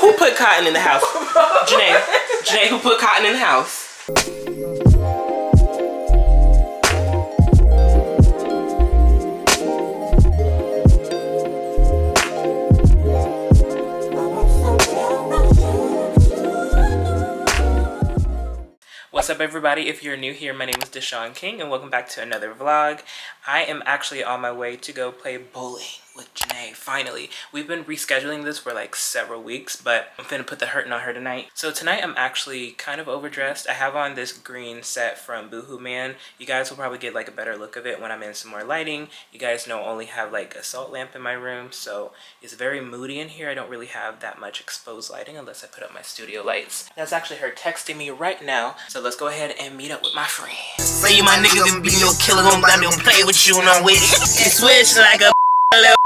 Who put cotton in the house? Janae. Janae, who put cotton in the house? What's up everybody? If you're new here, my name is Dishon King and welcome back to another vlog. I am actually on my way to go play bowling with Janae, finally. We've been rescheduling this for like several weeks, but I'm finna put the hurting on her tonight. So tonight I'm actually kind of overdressed. I have on this green set from Boohoo Man. You guys will probably get like a better look of it when I'm in some more lighting. You guys know I only have like a salt lamp in my room, so it's very moody in here. I don't really have that much exposed lighting unless I put up my studio lights. That's actually her texting me right now. So let's go ahead and meet up with my friends. Say you my niggas and be your killer, gonna play with you and I'm it. Switch like a little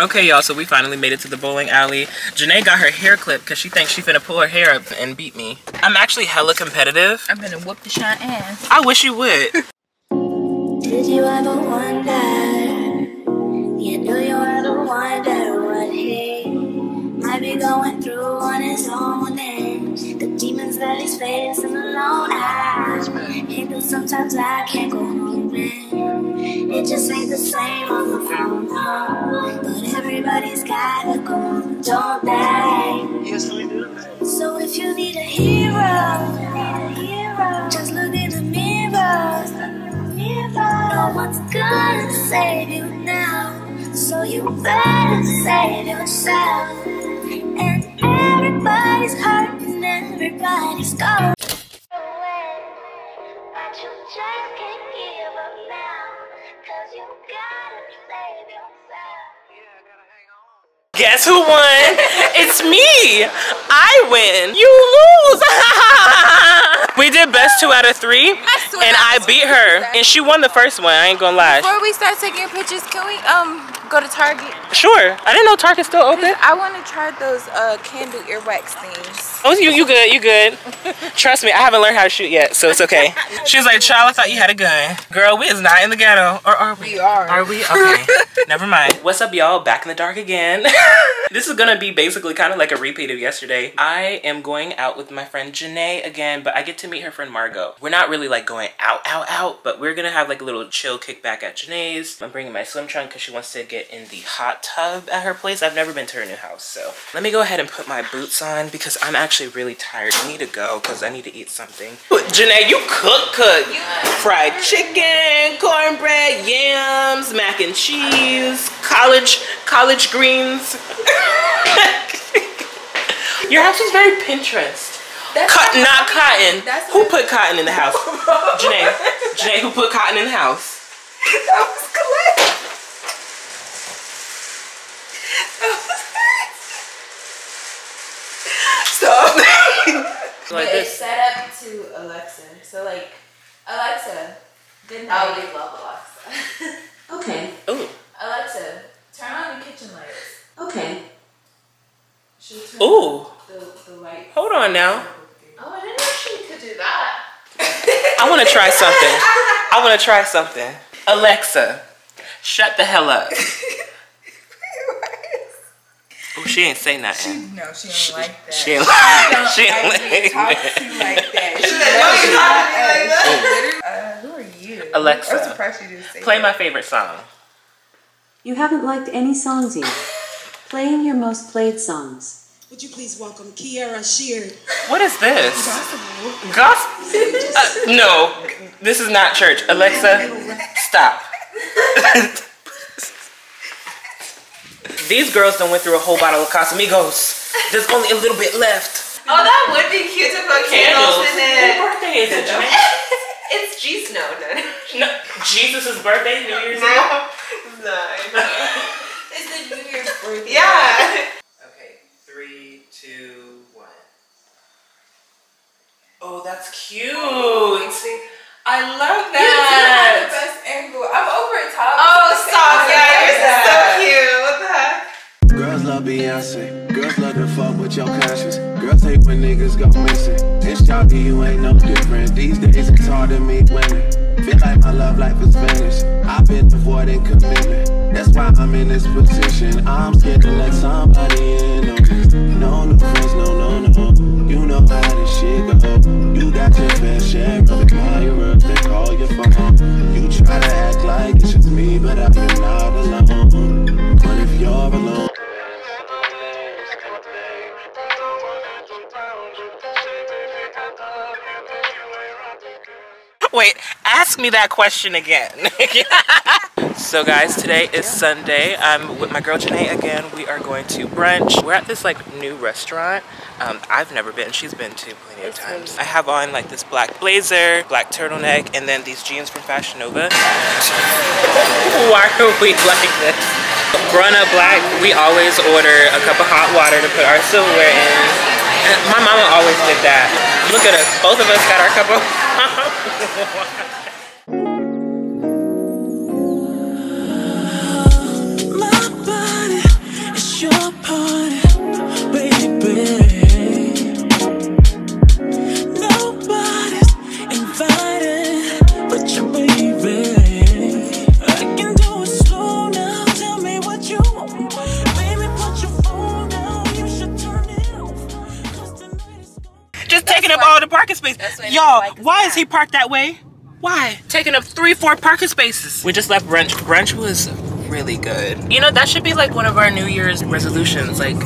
Okay, y'all, so we finally made it to the bowling alley. Janae got her hair clipped because she thinks she finna pull her hair up and beat me. I'm actually hella competitive. I'm gonna whoop the shine ass. I wish you would. Did you ever wonder? Yeah, do you ever wonder what he might be going through on his own and that he's facing alone? I hate that sometimes I can't go home it just ain't the same on the phone. No. But everybody's got a goal, don't they? Yes, we do. So if you need a hero, need a hero, just look in the mirror. No one's gonna save you now, so you better save yourself. And save yourself. Guess who won? it's me. I win. You lose. we did best two out of three, swear and I I beat her, and she won the first one. I ain't gonna lie. Before we start taking pictures, can we um go to Target? Sure. I didn't know Target's still open. I want to try those uh candle earwax things. Oh, you you good? You good? Trust me, I haven't learned how to shoot yet, so it's okay. She was like, "Child, I thought you had a gun." Girl, we is not in the ghetto, or are we? We are. Are we? Okay. Never mind. What's up, y'all? Back in the dark again. this is gonna be basically kind of like a repeat of yesterday. I am going out with my friend Janae again, but I get to meet her friend Margot. We're not really like going out, out, out, but we're gonna have like a little chill kickback at Janae's. I'm bringing my swim trunk because she wants to get in the hot tub at her place. I've never been to her new house, so let me go ahead and put my boots on because I'm actually really tired. I need to go because I need to eat something. Janae, you cook, cook. Fried chicken, cornbread, yams, mac and cheese, college, college greens. Your house is very Pinterest. Cut, not cotton. That's who put cotton in the house? Janae. Janae, who put cotton in the house? That was Colette. Stop. like But it's set up to Alexa. So like, Alexa, good night. Oh, we love Alexa. Okay, Ooh. Alexa, turn on the kitchen lights. okay. She'll turn Ooh. the, the light. Hold on now. Oh, I didn't know she could do that. I want to try something. I want to try something. Alexa, shut the hell up. Oh, she ain't say nothing. No, she don't like that. She ain't she ain't like like being talked that. like that. She like Uh, who are you? Alexa, I'm surprised you didn't say Play that. my favorite song. You haven't liked any songs yet. Playing your most played songs. Would you please welcome Kiara Shear? What is this? Gospel? Uh, no, this is not church. Alexa, stop. These girls done went through a whole bottle of Casamigos. There's only a little bit left. Oh, that would be cute to put candles in Whose it. birthday is it, Janae? It's Jesus. No, no, No, Jesus' birthday, New Year's Eve. no. No. It's the New Year's birthday. Yeah. Okay, three, two, one. Oh, that's cute. See, I love that. You do have the that. best angle. I'm over top. Oh, stop. Yeah, yours is so cute. What the heck? Girls love Beyonce. Girls love to fuck with your conscience. Girls hate when niggas go missing. It's chalky, you ain't no different. These days it's hard to meet women. Feel like my love life is finished. I've been avoiding commitment. That's why I'm in this position. I'm scared to let somebody in No new friends, no, no, no. You know how this shit go. You got your fair share of admirers that call your phone. You try to act like it's just me, but I'm not alone. But if you're alone. Wait, ask me that question again. so guys, today is Sunday. I'm with my girl Janae again. We are going to brunch. We're at this like new restaurant. Um, I've never been. She's been to plenty of times. I have on like this black blazer, black turtleneck, and then these jeans from Fashion Nova. Why are we like this? Growing up black, we always order a cup of hot water to put our silverware in. And my mama always did that. Look at us. Both of us got our cup of My body is your party, he parked that way? Why? Taking up three, four parking spaces. We just left brunch. Brunch was really good. You know, that should be like one of our New Year's resolutions, like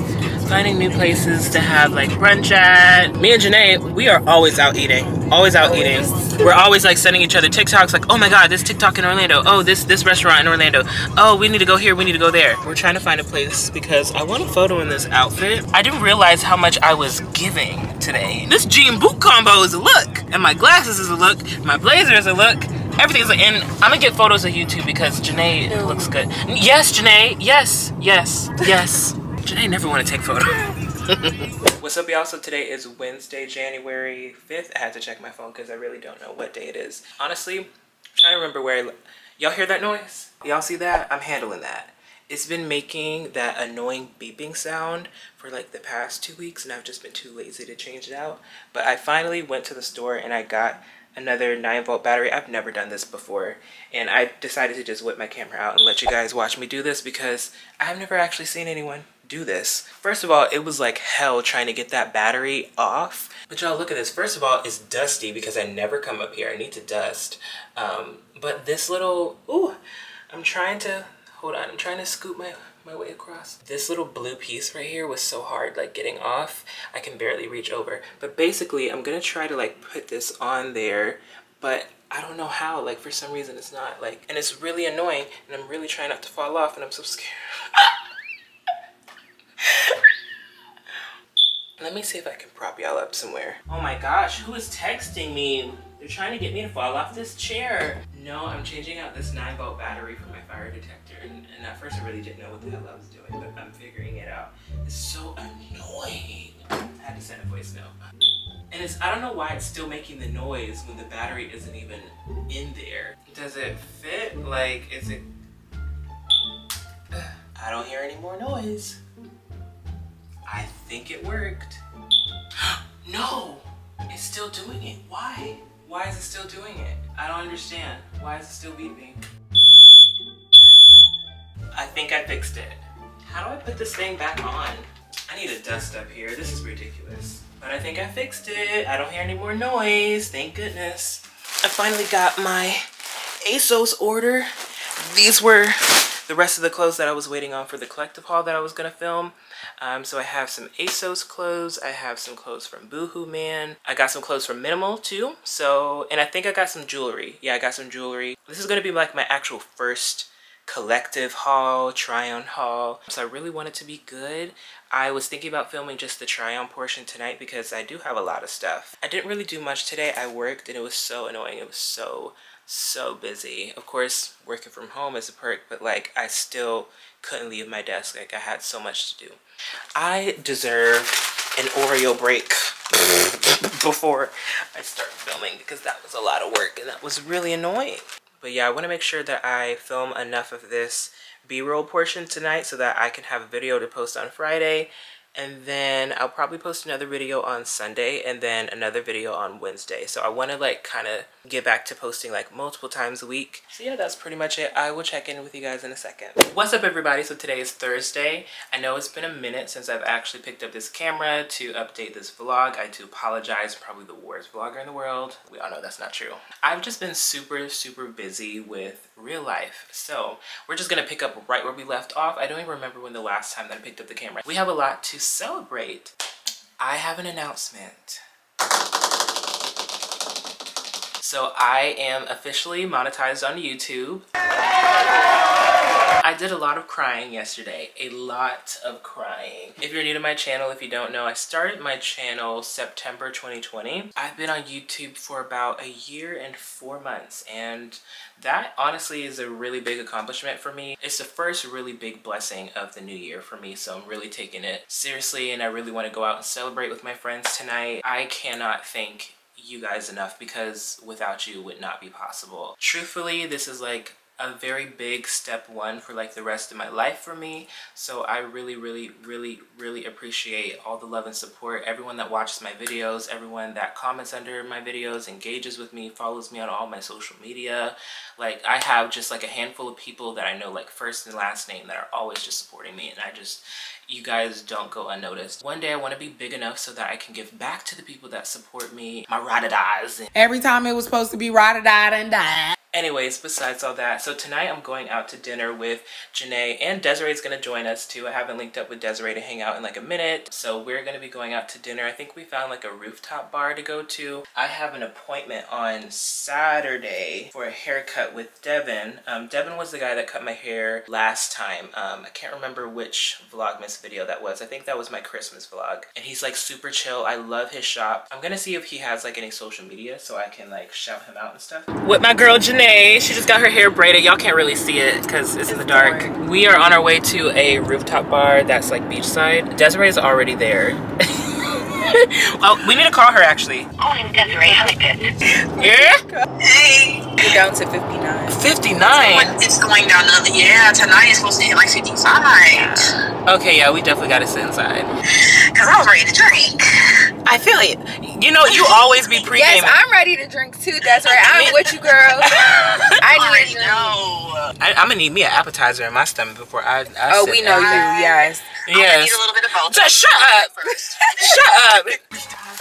finding new places to have like brunch at. Me and Janae, we are always out eating. Always out eating. We're always like sending each other TikToks like, oh my god, this TikTok in Orlando. Oh, this this restaurant in Orlando. Oh, we need to go here, we need to go there. We're trying to find a place because I want a photo in this outfit. I didn't realize how much I was giving today. This jean boot combo is a look, and my glasses is a look, my blazer is a look. Everything's a, and I'm gonna get photos of you too because Janae looks good. Yes, Janae. Yes, yes, yes. Janae never want to take photos. What's up, y'all? So today is Wednesday, January 5th. I had to check my phone because I really don't know what day it is. Honestly, I'm trying to remember where. Y'all hear that noise? Y'all see that? I'm handling that. It's been making that annoying beeping sound for like the past two weeks and I've just been too lazy to change it out. But I finally went to the store and I got another 9 volt battery. I've never done this before and I decided to just whip my camera out and let you guys watch me do this because I've never actually seen anyone do this. First of all, it was like hell trying to get that battery off. But y'all look at this. First of all, it's dusty because I never come up here. I need to dust. Um, but this little, ooh, I'm trying to, hold on, I'm trying to scoop my, my way across. This little blue piece right here was so hard, like getting off. I can barely reach over. But basically, I'm gonna try to like put this on there, but I don't know how, like for some reason it's not like, and it's really annoying and I'm really trying not to fall off and I'm so scared. Let me see if I can prop y'all up somewhere. Oh my gosh, who is texting me? They're trying to get me to fall off this chair. No, I'm changing out this 9 volt battery for my fire detector. And, and at first I really didn't know what the hell I was doing, but I'm figuring it out. It's so annoying. I had to send a voice note. And it's, I don't know why it's still making the noise when the battery isn't even in there. Does it fit? Like, is it... I don't hear any more noise. I think it worked. no! It's still doing it. Why? Why is it still doing it? I don't understand. Why is it still beeping? I think I fixed it. How do I put this thing back on? I need to dust up here. This is ridiculous. But I think I fixed it. I don't hear any more noise. Thank goodness. I finally got my ASOS order. These were the rest of the clothes that I was waiting on for the collective haul that I was gonna film. Um, so I have some ASOS clothes. I have some clothes from Boohoo Man. I got some clothes from Minimal too. So, and I think I got some jewelry. Yeah, I got some jewelry. This is gonna be like my actual first collective haul, try on haul. So I really want it to be good. I was thinking about filming just the try on portion tonight because I do have a lot of stuff. I didn't really do much today. I worked and it was so annoying. It was so, so busy. Of course, working from home is a perk, but like I still couldn't leave my desk. Like I had so much to do. I deserve an Oreo break before I start filming because that was a lot of work and that was really annoying. But yeah, I want to make sure that I film enough of this b-roll portion tonight so that I can have a video to post on Friday and then I'll probably post another video on Sunday and then another video on Wednesday. So I want to like kind of get back to posting like multiple times a week. So yeah, that's pretty much it. I will check in with you guys in a second. What's up everybody? So today is Thursday. I know it's been a minute since I've actually picked up this camera to update this vlog. I do apologize, probably the worst vlogger in the world. We all know that's not true. I've just been super, super busy with real life. So we're just gonna pick up right where we left off. I don't even remember when the last time that I picked up the camera. We have a lot to celebrate. I have an announcement. So I am officially monetized on YouTube. I did a lot of crying yesterday. A lot of crying. If you're new to my channel, if you don't know, I started my channel September 2020. I've been on YouTube for about a year and four months and that honestly is a really big accomplishment for me. It's the first really big blessing of the new year for me, so I'm really taking it seriously and I really want to go out and celebrate with my friends tonight. I cannot thank you guys enough because without you would not be possible. Truthfully, this is like a very big step one for like the rest of my life for me. So i really really really really appreciate all the love and support. Everyone that watches my videos everyone that comments under my videos engages with me follows me on all my social media. Like i have just like a handful of people that i know like first and last name that are always just supporting me and i just you guys don't go unnoticed. One day I want to be big enough so that I can give back to the people that support me, my ride or Every time it was supposed to be ride or die and die. Anyways, besides all that, so tonight I'm going out to dinner with Janae and Desiree's gonna join us too. I haven't linked up with Desiree to hang out in like a minute. So we're gonna be going out to dinner. I think we found like a rooftop bar to go to. I have an appointment on Saturday for a haircut with Devin. Um, Devin was the guy that cut my hair last time. Um, I can't remember which Vlogmas video that was. I think that was my Christmas vlog. And he's like super chill. I love his shop. I'm gonna see if he has like any social media so I can like shout him out and stuff. With my girl Janae Janae. She just got her hair braided. Y'all can't really see it because it's, in the dark. We are on our way to a rooftop bar that's like beachside. Desiree is already there. well, we need to call her actually. Oh, Calling Desiree Huntington. Yeah? Hey. You're down to 59. 59. It's going down another. Yeah, tonight it's supposed to hit like 55. Okay, yeah, we definitely got to sit inside. Because I was ready to drink. I feel it. You know, you always be pre-gaming. Yes, I'm ready to drink too, Desiree. I'm with you, girl. I already need to drink. know. I, am gonna need me an appetizer in my stomach before I. I Oh, sit we know you. down. Yes. I'm Yes. need a little bit of both. Just shut up. Shut up.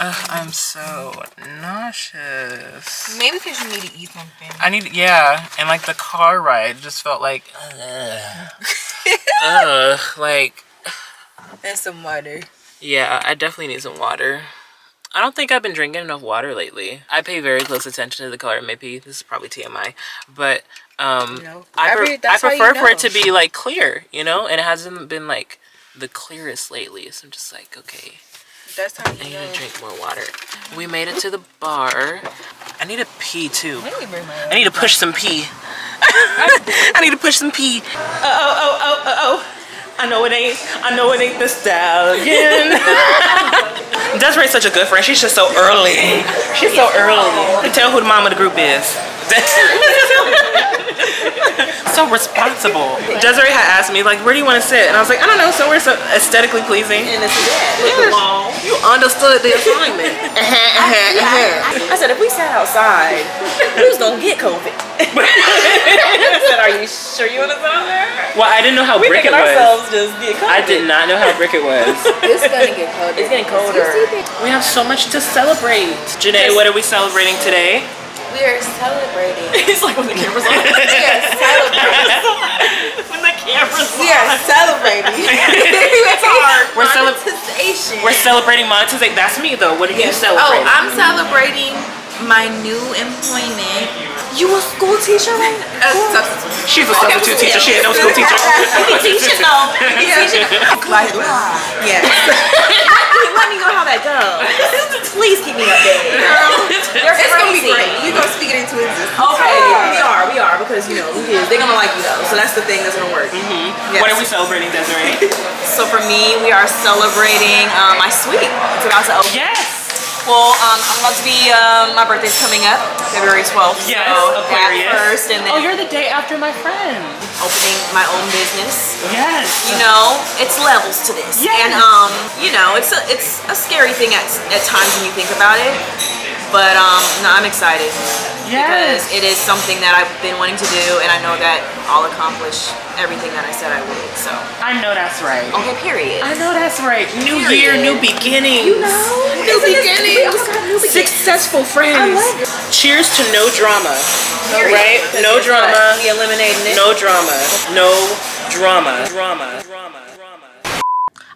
Ugh, I'm so nauseous. Maybe because you need to eat something. I need, yeah, and like the car ride just felt like, ugh, ugh, like, And some water. yeah, I definitely need some water. I don't think I've been drinking enough water lately. I pay very close attention to the color of my pee. This is probably TMI, but um, You know, I, pre- I how you prefer for it to be like clear, you know, and it hasn't been like the clearest lately. So I'm just like, okay, That's how I need know. to drink more water. We made it to the bar. I need to pee too. Let me bring my I need to push some pee. I need to push some pee. Oh, oh, oh, oh, oh. I know it ain't, I know it ain't the stallion. Desiree's such a good friend. She's just so early. She's so early. You can tell who the mom of the group is. So responsible. Desiree had asked me, like, where do you want to sit? And I was like, I don't know, somewhere so aesthetically pleasing. And it's bed. Yes. You understood the assignment. Uh-huh, uh-huh, uh-huh. I said, if we sat outside, we was gonna get COVID. I said, are you sure you wanna sit out there? Well, I didn't know how We brick it making was. ourselves just get COVID. I did not know how brick it was. It's gonna get colder. It's getting colder. we have so much to celebrate. Janae, what are we celebrating today? We are celebrating. It's like when the camera's on. We are celebrating. when the camera's We are celebrating. it's hard. We're cele- monetization. We're celebrating monetization. That's me though. What are you celebrating? Oh. I'm celebrating my new employment. You a school teacher, right? Uh, substitute. She's a substitute teacher. She ain't no school teacher. You can teach it though. You can teach it. Like, yes. Let me know how that goes. Please keep me updated. Girl, it's gonna be great. You gonna speak it into existence. Okay, we are, we are, because you know, we is. They're gonna like you though. So that's the thing that's gonna work. Mm-hmm. What are we celebrating, Desiree? So for me, we are celebrating um, my suite. It's about to open. yes. Well, um, I'm about to be, um, my birthday's coming up, February 12th. Yes, so Aquarius. first, and then Oh, you're the day after my friend. opening my own business. Yes. You know, it's levels to this. Yes. And, um, you know, it's a, it's a scary thing at, at times when you think about it. But, um, no, I'm excited. Yes. Because it is something that I've been wanting to do, and I know that I'll accomplish everything that I said I would. So, I know that's right. okay, period. I know that's right. New Period. year, new beginnings. You know, New beginnings. Successful friends. Cheers to no drama. Period. Right? No drama. We eliminating it. No drama. No drama. Drama. Drama. Drama.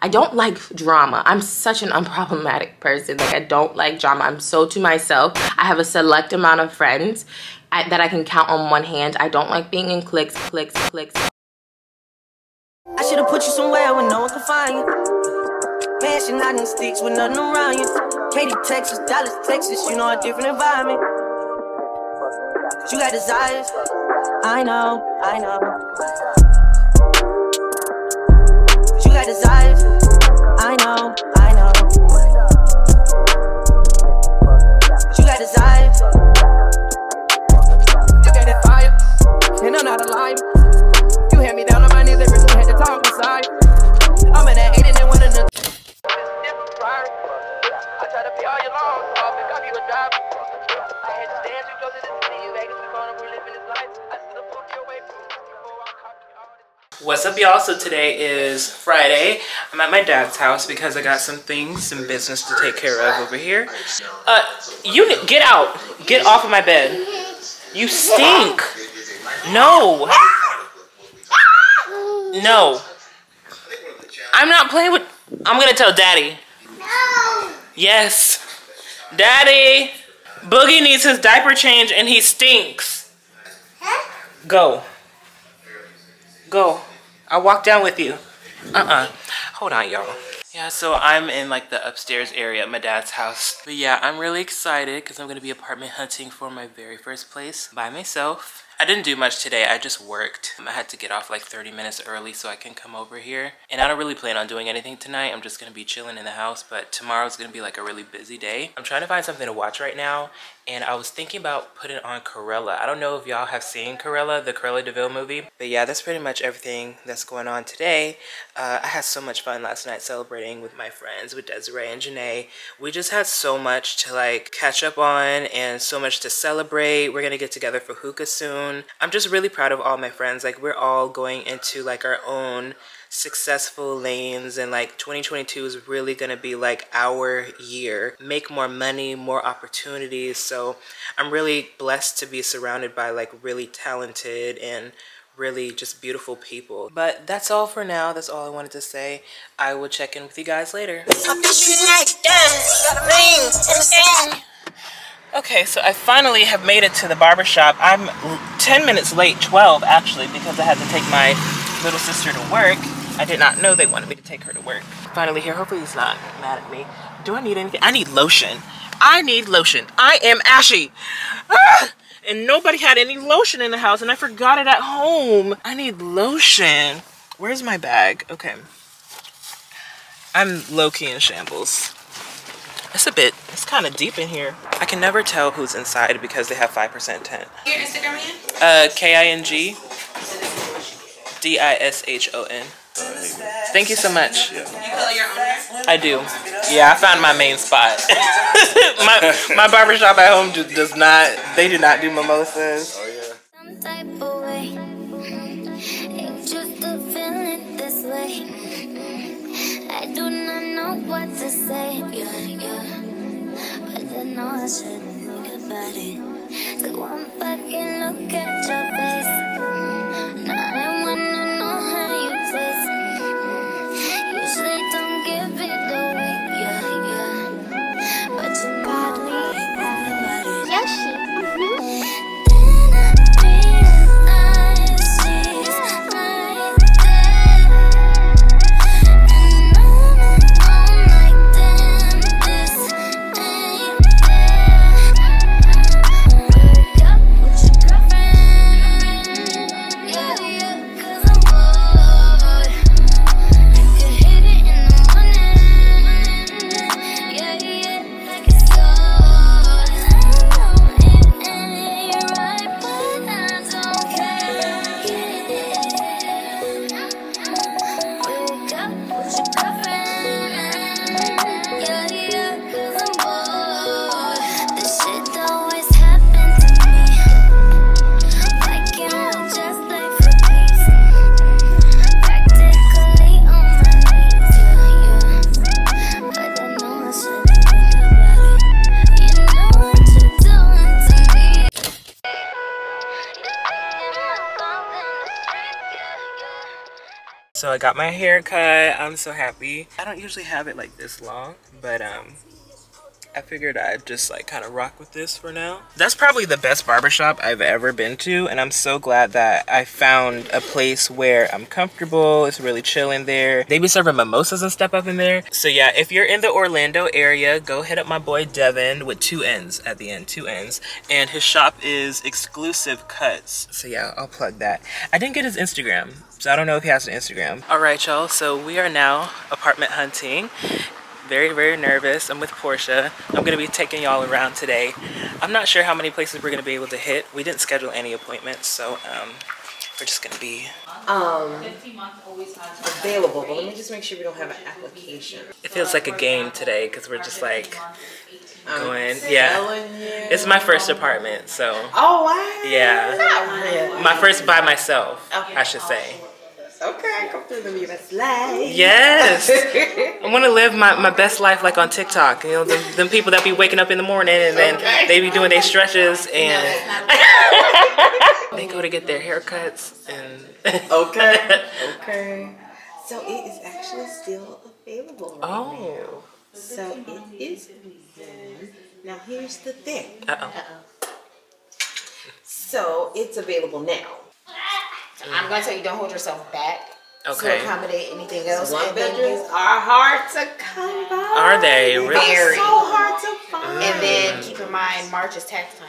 I don't like drama. I'm such an unproblematic person. Like I don't like drama. I'm so to myself. I have a select amount of friends I, that I can count on one hand. I don't like being in cliques, cliques, cliques. I should've put you somewhere where no one can find you. Mansion out in sticks with nothing around you. Katy, Texas, Dallas, Texas, you know a different environment. But you got desires. I know, I know. But you got desires. I know, I know. But you got desires. You got that fire, and I'm not a liar. You had me down on my knees every time had to talk beside. I'm in that What's up, y'all? So today is Friday. I'm at my dad's house because I got some things, some business to take care of over here. Uh, you get out. Get off of my bed. You stink. No. No. I'm not playing with. I'm gonna tell Daddy. No. Yes. Daddy. Boogie needs his diaper change and he stinks. Huh? Go. Go. I'll walk down with you. Uh-uh. Hold on, y'all. Yeah, so I'm in like the upstairs area at my dad's house. But yeah, I'm really excited because I'm gonna be apartment hunting for my very first place by myself. I didn't do much today, I just worked. I had to get off like 30 minutes early so I can come over here. And I don't really plan on doing anything tonight. I'm just gonna be chilling in the house, but tomorrow's gonna be like a really busy day. I'm trying to find something to watch right now, and I was thinking about putting on Cruella. I don't know if y'all have seen Cruella, the Cruella de Vil movie. But yeah, that's pretty much everything that's going on today. Uh, I had so much fun last night celebrating with my friends, with Desiree and Janae. We just had so much to like catch up on and so much to celebrate. We're gonna get together for hookah soon. I'm just really proud of all my friends. Like we're all going into like our own successful lanes and like 2022 is really gonna be like our year. Make more money more opportunities. So i'm really blessed to be surrounded by like really talented and really just beautiful people. But that's all for now. That's all i wanted to say. I will check in with you guys later. Okay, so I finally have made it to the barber shop. I'm 10 minutes late, 12 actually, because I had to take my little sister to work. I did not know they wanted me to take her to work. Finally here, hopefully he's not mad at me. Do I need anything? I need lotion. I need lotion. I am ashy. Ah! And nobody had any lotion in the house and I forgot it at home. I need lotion. Where's my bag? Okay. I'm low-key in shambles. It's a bit, it's kind of deep in here. I can never tell who's inside because they have 5% tent. Your Instagram again? Uh, K-I-N-G D-I-S-H-O-N. Thank you so much. You color your own hair? I do. Yeah, I found my main spot. my my barbershop at home just does not, they do not do mimosas. Oh, Some type of way. Ain't used to feeling this way. I do not know what to say. Yeah, yeah. But I know I shouldn't think about it. So one fucking look at your face. So I got my hair cut. I'm so happy. I don't usually have it like this long, but um, I figured I'd just like kind of rock with this for now. That's probably the best barbershop I've ever been to, and I'm so glad that I found a place where I'm comfortable. It's really chill in there. They be serving mimosas and stuff up in there. So yeah, if you're in the Orlando area, go hit up my boy Devin with two N's at the end, two N's. And his shop is Exclusive Cuts. So yeah, I'll plug that. I didn't get his Instagram, so I don't know if he has an Instagram. All right, y'all, so we are now apartment hunting. Very very nervous. I'm with portia. I'm gonna be taking y'all around today. I'm not sure how many places we're gonna be able to hit. We didn't schedule any appointments so um we're just gonna be Um, available, but let me just make sure we don't have an application. it feels like a game today because we're just like I'm going yeah. it's my first apartment so Oh wow. yeah. Not really. my first by myself i should say Okay, come through the best life. yes i want to live my, my best life like on tiktok you know them, them people that be waking up in the morning and then Okay. they be doing their stretches and they go to get their haircuts and Okay. Okay. So it is actually still available right Oh. now. So it is. Now here's the thing. Uh-oh. So it's available now. I'm gonna tell you, don't hold yourself back Okay. to accommodate anything else. One bedrooms are hard to come by. Are they? Really? Very. So hard to mm. find. And then keep in mind, March is tax time.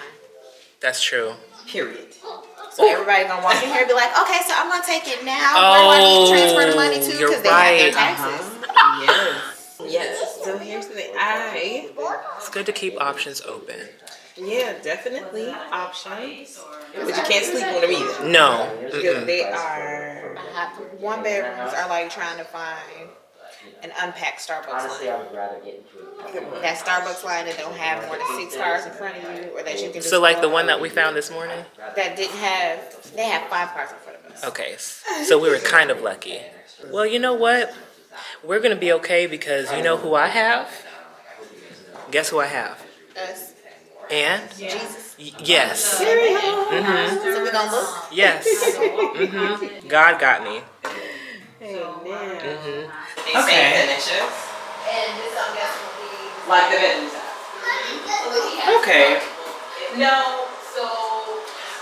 That's true. Period. So everybody gonna walk in here and be like, okay, so I'm gonna take it now. Where do I need to oh, transfer the money to? Oh, Because they have their right. taxes. Uh-huh. Yes. Yes. So here's the thing. I It's good to keep options open. Yeah, definitely options. But you can't sleep on them either. No. Because they are One bedrooms are like trying to find an unpacked Starbucks line. Honestly, I would rather get in food. That Starbucks line that don't have more than six cars in front of you, or that you can just So like the one that we found this morning? that didn't have. They have five cars in front of us. Okay. So we were kind of lucky. Well, you know what? We're going to be okay because you know who I have? Guess who I have? Us. And? Jesus. Y- yes. Mm-hmm. So we gonna look. Yes. hmm God got me. Amen. hmm Okay. say finishes. And this, I'm guessing, will be. Like the bedrooms. Okay. No, so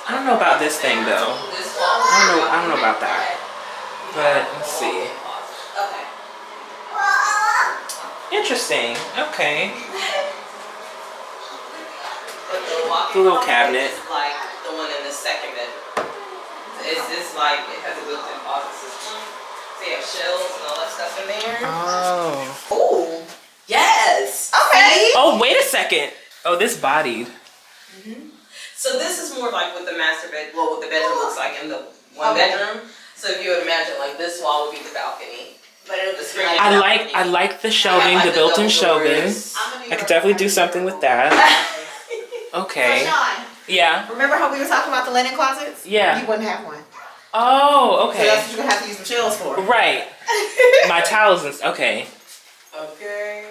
I don't know about this thing though. I don't know. I don't know about that. But let's see. Okay. Interesting. Okay. But the little cabinet. is like the one in the second bedroom. It's just like it has a built-in closet system. So you have shelves and all that stuff in there. Oh. Oh. Yes. Okay. Oh, wait a second. Oh, this bodied. Mhm. So this is more like what the master bed, well, what the bedroom looks like in the one bedroom. So if you would imagine, like this wall would be the balcony, but it would the screen. I like I like the shelving, like the the built-in shelving. I could definitely do something with that. Okay. Sean, Yeah. remember how we were talking about the linen closets? Yeah. You wouldn't have one. Oh, okay. So that's what you're gonna have to use the chills for. Right. My towels and s- okay. Okay.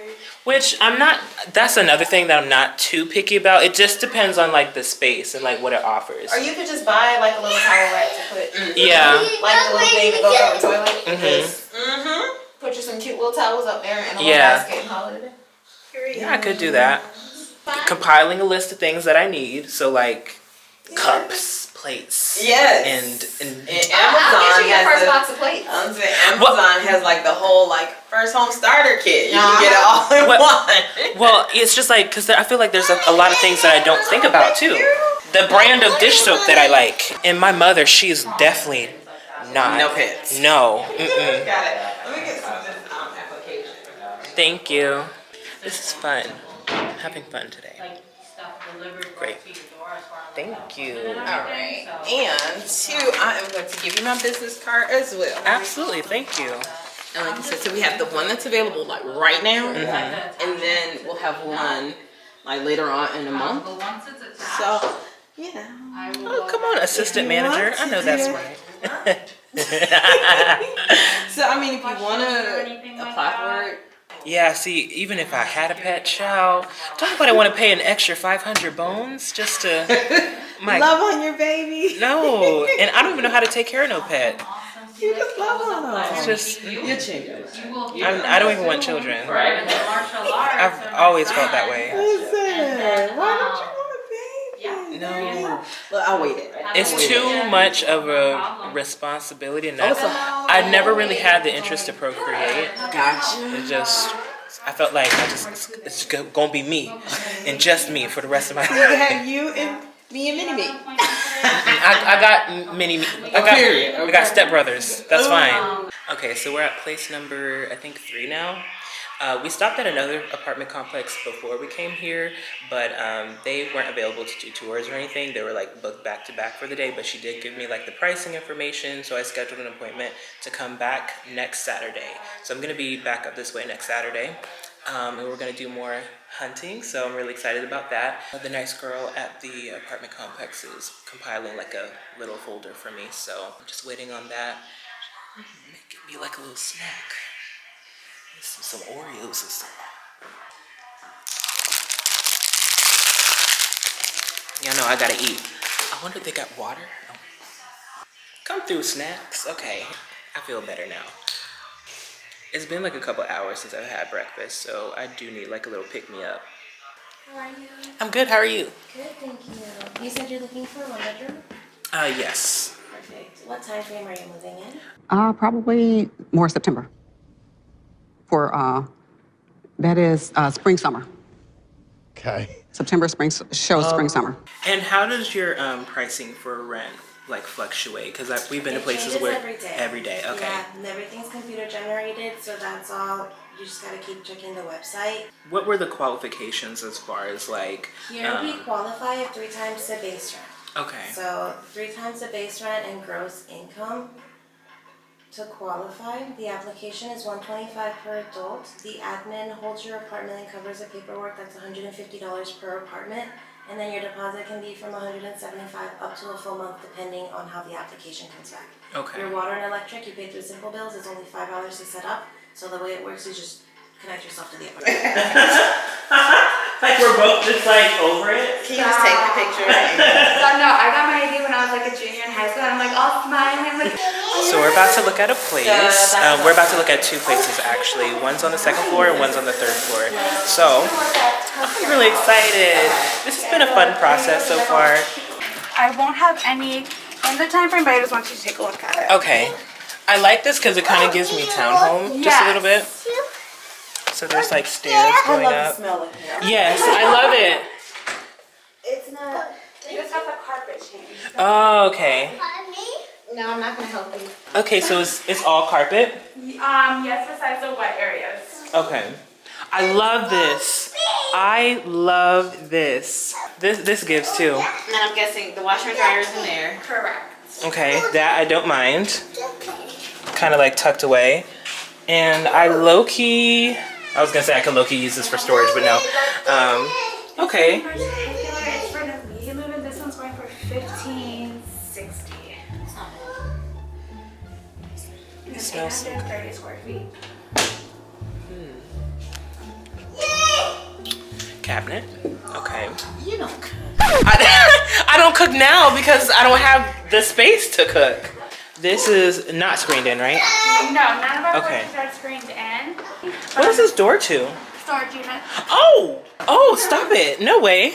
Which I'm not. That's another thing that I'm not too picky about. It just depends on like the space and like what it offers. Or you could just buy like a little towel rack to put. Yeah. Like the little thing that goes on the toilet. Mhm. Mm-hmm. Put you some cute little towels up there and a little Yeah. basket and call it a day. Yeah, I could do that. Compiling a list of things that I need. So like cups, plates, Yes. and and And I'll Amazon get you your has first the, box of plates. I'm saying Amazon has like the whole like first home starter kit. You can get it all in What- one. Well, it's just like because I feel like there's a, a lot of things that I don't think about too. The brand of dish soap that I like, and my mother, she is definitely not. No pets. No. Mm-mm. Got it. Let me get some of this um, application. Thank you. This is fun. Having fun today. Great. Thank you. All right. And two, I am going to give you my business card as well. Absolutely. Thank you. And like I said, so we have the one that's available like right now, Mm-hmm. and then we'll have one like later on in a month. So, yeah. Oh, come on, assistant manager. I know that's right. So I mean, if you want to apply for it, yeah, see, even if I had a pet chow, don't nobody want to pay an extra 500 bones just to. My love on your baby. No, and I don't even know how to take care of no pet. You just love on them. It's just You're changing. I'm, I don't even want children. I've always felt that way. Listen, why don't you want? No, Well, I'll wait it. it's too much of a responsibility, and Oh, that's, I never really had the interest to procreate. Gotcha. It just, I felt like I just, it's, it's gonna be me and just me for the rest of my life. We can life. have you and me and Mini Me. I, I got many, I got, Period, I got stepbrothers. That's fine. Okay, so we're at place number, I think three now. Uh, we stopped at another apartment complex before we came here, but um, they weren't available to do tours or anything. They were like booked back to back for the day, but she did give me like the pricing information, so I scheduled an appointment to come back next Saturday. So I'm gonna be back up this way next Saturday, um, and we're gonna do more hunting. So I'm really excited about that. The nice girl at the apartment complex is compiling like a little folder for me, so I'm just waiting on that. Make it be like a little snack. Some, some Oreos and stuff. Yeah, no, I gotta eat. I wonder if they got water. Oh. Come through, snacks. Okay, I feel better now. It's been like a couple hours since I've had breakfast, so I do need like a little pick me up. How are you? I'm good. How are you? Good, thank you. You said you're looking for a one bedroom? Uh, yes. Perfect. What time frame are you moving in? Uh, probably more September. For uh, that is uh, spring summer. Okay. September spring show shows spring Um, summer. And how does your um pricing for rent like fluctuate? Because we've been to places where every day. every day. Okay. Yeah, and everything's computer generated, so that's all. You just gotta keep checking the website. What were the qualifications as far as like? Here we um, qualify at three times the base rent. Okay. So three times the base rent and gross income. To qualify, the application is one twenty-five per adult. The admin holds your apartment and covers the paperwork, that's hundred and fifty dollars per apartment. And then your deposit can be from hundred and seventy-five up to a full month, depending on how the application comes back. Okay. Your water and electric, you pay through Simple Bills, it's only five dollars to set up. So the way it works is just connect yourself to the apartment. like we're both just like over it. Can you just take the picture? So no, I got my ID when I was like a junior in high school. and I'm like all smiling. I'm like, So we're about to look at a place. Um, we're about to look at two places actually. One's on the second floor and one's on the third floor. So I'm really excited. This has been a fun process so far. I won't have any in the time frame, but I just want you to take a look at it. Okay. I like this because it kind of gives me townhome just a little bit. So there's like stairs going up. smell of here. Yes, I love it. It's not. You just have the carpet change. Oh, okay. No, I'm not gonna help you. Okay, so it's, it's all carpet? Um, yes, besides the wet areas. Okay. I love this. I love this. This this gives too. And I'm guessing the washer and dryer is in there. Correct. Okay, that I don't mind. Kind of like tucked away. And I low key. I was gonna say I could low key use this for storage, but no. Um, okay. In particular, it's for the medium move, and this one's going for fifteen sixty. It smells so Eight hundred thirty square feet. Cabinet. Okay. You don't cook. I, I don't cook now because I don't have the space to cook. This is not screened in, right? No, none of our Okay. porches are screened in. What is this door to? Storage unit. Oh! Oh, stop it. No way.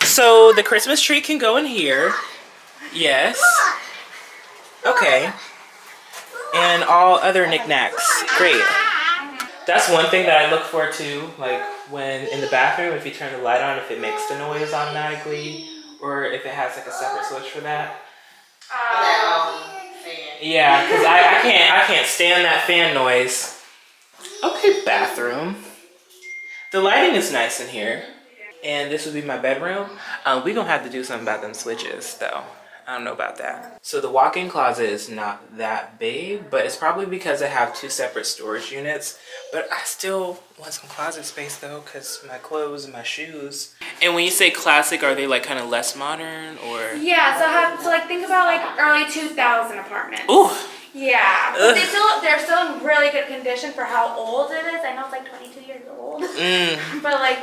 So the Christmas tree can go in here. Yes. Okay. And all other knickknacks. Great. That's one thing that I look for too, like when in the bathroom, if you turn the light on, if it makes the noise automatically, or if it has like a separate switch for that. Um, Yeah, because I, I can't I can't stand that fan noise. Okay, bathroom. The lighting is nice in here. And this would be my bedroom. Um, we gonna have to do something about them switches though. I don't know about that. So the walk-in closet is not that big, but it's probably because I have two separate storage units. But I still want some closet space though, cause my clothes and my shoes. And when you say classic, are they like kind of less modern or? Yeah, so I have so like think about like early two thousand apartments. Ooh. Yeah, but they still they're still in really good condition for how old it is. I know it's like twenty two years old, Mm. but like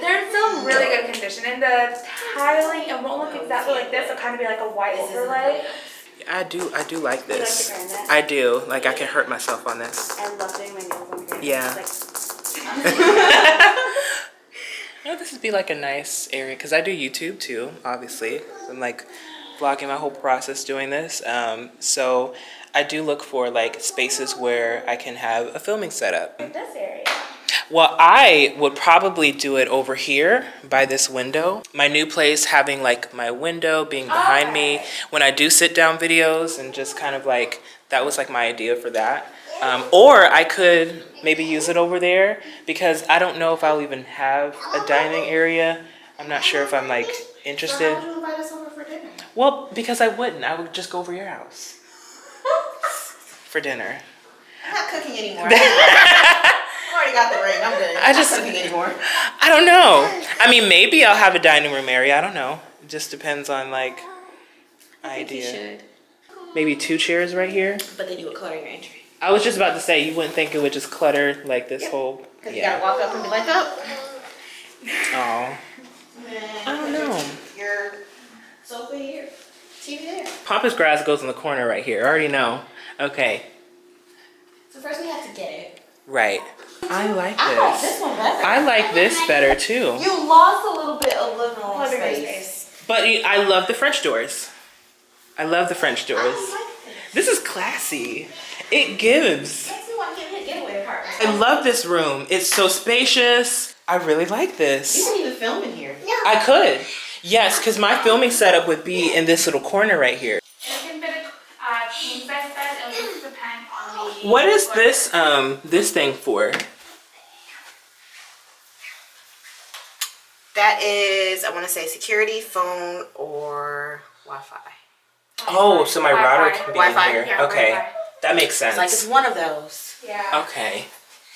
they're still in really good condition. And the tiling it won't look exactly like this. It'll kind of be like a white overlay. I do. I do like like this. grind? I do. Like I can hurt myself on this. I love doing my nails on here. Yeah. You know, this would be like a nice area because I do YouTube too, obviously. I'm like vlogging my whole process doing this. Um, so I do look for like spaces where I can have a filming setup. like this area. Well, I would probably do it over here by this window. My new place having like my window being behind me when I do sit down videos and just kind of like, that was like my idea for that. Um, or I could maybe use it over there because I don't know if I'll even have a dining area. I'm not sure if I'm like interested. So how would you invite us over for dinner? Well, because I wouldn't. I would just go over your house for dinner. I'm not cooking anymore. I already got the ring. I'm good. I I'm just- not cooking anymore. I don't know. I mean, maybe I'll have a dining room area. I don't know. It just depends on like idea. should. Maybe two chairs right here. But then you would clutter your entry. I was just about to say you wouldn't think it would just clutter like this whole. Because you Yeah. gotta walk up and be like, oh. Oh. I don't know. Your sofa here, TV there. Papa's grass goes in the corner right here. I already know. Okay. So first we have to get it. Right. I like I like this. this one better. I like this better too. You lost a little bit of living room Living space. But I love the French doors. I love the French doors. This is classy. It gives. Makes me want to give you a getaway apartment. I love this room. It's so spacious. I really like this. You can even film in here. Yeah. I could. Yes, because my filming setup would be in this little corner right here. What is this um this thing for? That is, I want to say security, phone, or Wi-Fi. Oh, so my router can be Wi-Fi, in here. yeah, Okay. Wi-Fi. That makes sense. It's like it's one of those. Yeah. Okay.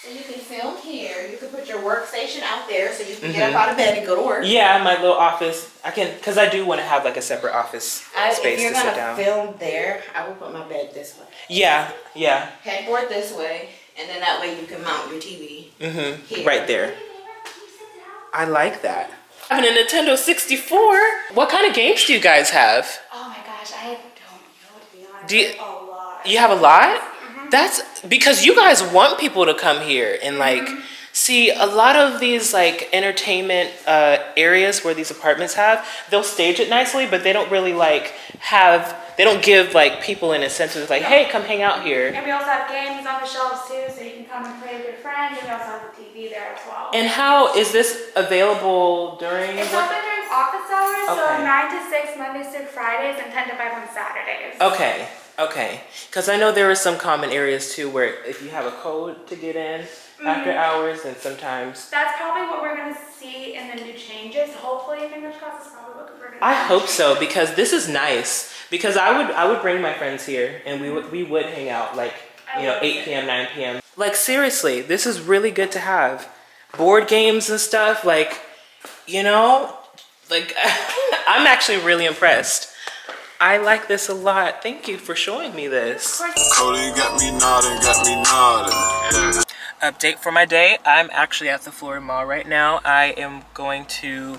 So you can film here. You can put your workstation out there so you can Mhm. get up out of bed and go to work. Yeah, my little office. I can, cause I do want to have like a separate office I, if space you're to sit gonna down. film there, I will put my bed this way. Yeah, yeah. Headboard this way, and then that way you can mount your TV. Mm-hmm. Here. Right there. I like that. Having a Nintendo 64. What kind of games do you guys have? Oh my gosh, I don't know to be honest. Do you- There's a lot. You have a lot? That's because you guys want people to come here and like see a lot of these like entertainment uh, areas where these apartments have, they'll stage it nicely, but they don't really like have, they don't give like people an incentive like, hey, come hang out here. And we also have games on the shelves too, so you can come and play with your friends. And we also have the TV there as well. And how is this available during? It's what- open during office hours, Okay. so 9 to 6 Mondays through Fridays and 10 to 5 on Saturdays. Okay, okay. Because I know there are some common areas too where if you have a code to get in after Mhm. hours, and sometimes. That's probably what we're going to see in the new changes. Hopefully, fingers crossed, is probably what we're going to I hope so because this is nice. Because I would I would bring my friends here and we would we would hang out like you know 8 p.m. 9 p.m. Like seriously, this is really good to have board games and stuff. Like you know, like I'm actually really impressed. I like this a lot. Thank you for showing me this. Cody got me nodding, got me nodding. Yeah. Update for my day. I'm actually at the Florida Mall right now. I am going to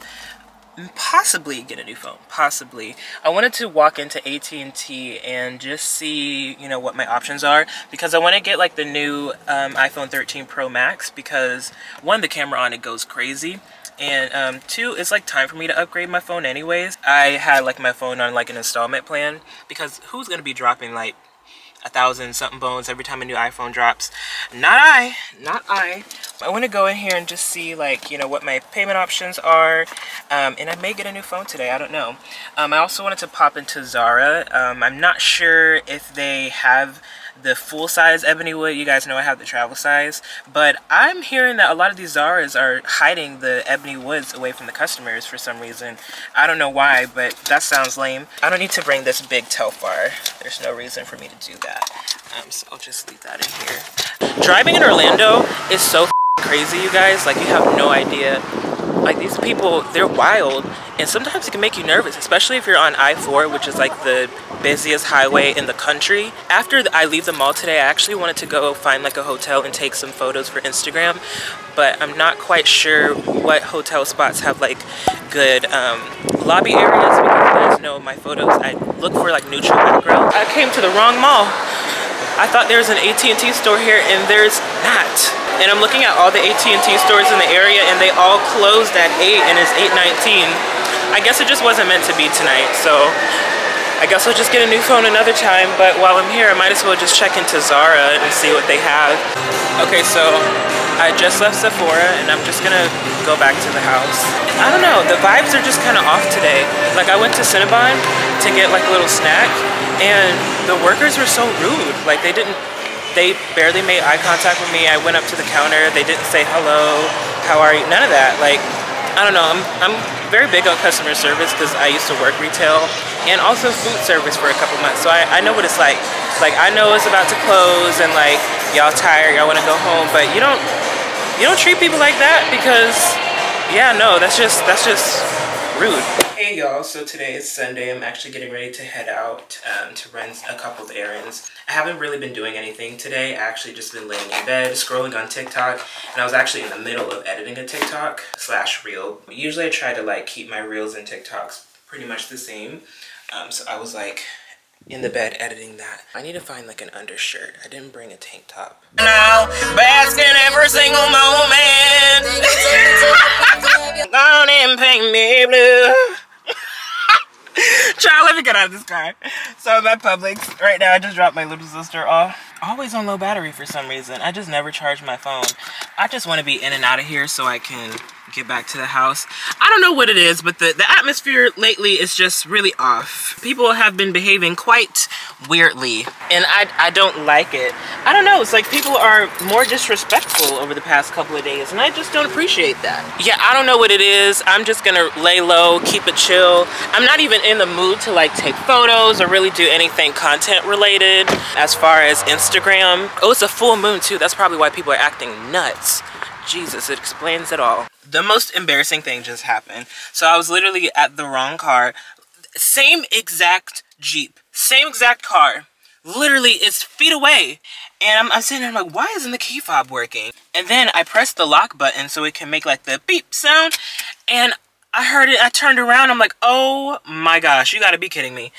possibly get a new phone possibly i wanted to walk into at&t and just see you know what my options are because i want to get like the new um, iphone 13 pro max because one the camera on it goes crazy and um, two it's like time for me to upgrade my phone anyways i had like my phone on like an installment plan because who's gonna be dropping like a thousand something bones every time a new iPhone drops. Not I, not I. I want to go in here and just see like, you know, what my payment options are. Um, and I may get a new phone today, I don't know. Um, I also wanted to pop into Zara. Um, I'm not sure if they have the full size ebony wood. You guys know I have the travel size. But I'm hearing that a lot of these Zaras are hiding the ebony woods away from the customers for some reason. I don't know why, but that sounds lame. I don't need to bring this big Telfar. There's no reason for me to do that. Um, so I'll just leave that in here. Driving in Orlando is so crazy, you guys. Like, you have no idea. Like, these people, they're wild. And sometimes it can make you nervous, especially if you're on I-4, which is like the busiest highway in the country. After I leave the mall today, I actually wanted to go find like a hotel and take some photos for Instagram. But I'm not quite sure what hotel spots have like good um, lobby areas because you guys know my photos, I look for like neutral background. I came to the wrong mall. I thought there was an AT&T store here and there's not. And I'm looking at all the AT&T stores in the area and they all closed at 8 and it's 8.19. I guess it just wasn't meant to be tonight, so I guess I'll just get a new phone another time, but while I'm here, I might as well just check into Zara and see what they have. Okay, so I just left Sephora and I'm just gonna go back to the house. I don't know, the vibes are just kind of off today. Like I went to Cinnabon to get like a little snack and the workers were so rude. Like they didn't, they barely made eye contact with me. I went up to the counter, they didn't say hello, how are you, none of that. Like, I don't know, I'm, I'm very big on customer service because I used to work retail and also food service for a couple months. So I, I know what it's like. Like I know it's about to close and like y'all tired, y'all want to go home, but you don't you don't treat people like that because yeah, no, that's just that's just rude. Hey y'all, so today is Sunday. I'm actually getting ready to head out um, to run a couple of errands. I haven't really been doing anything today. I actually just been laying in bed, scrolling on TikTok, and I was actually in the middle of editing a TikTok slash reel. Usually I try to like keep my reels and TikToks pretty much the same. Um, so I was like in the bed editing that. I need to find like an undershirt. I didn't bring a tank top. Now, bask in every single moment. Go on and paint me blue. Child, let me get out of this car. So I'm at Publix. Right now, I just dropped my little sister off. Always on low battery for some reason. I just never charge my phone. I just want to be in and out of here so I can get back to the house. I don't know what it is, but the, the atmosphere lately is just really off. People have been behaving quite weirdly, and I, I don't like it. I don't know, it's like people are more disrespectful over the past couple of days, and I just don't appreciate that. Yeah, I don't know what it is. I'm just gonna lay low, keep it chill. I'm not even in the mood to like take photos or really do anything content related as far as Instagram. Oh, it's a full moon too. That's probably why people are acting nuts. Jesus, it explains it all. The most embarrassing thing just happened. So I was literally at the wrong car. Same exact Jeep. Same exact car. Literally, it's feet away. And I'm, I'm sitting there, I'm like, why isn't the key fob working? And then I pressed the lock button so it can make like the beep sound. And I heard it, I turned around, I'm like, oh my gosh, you gotta be kidding me.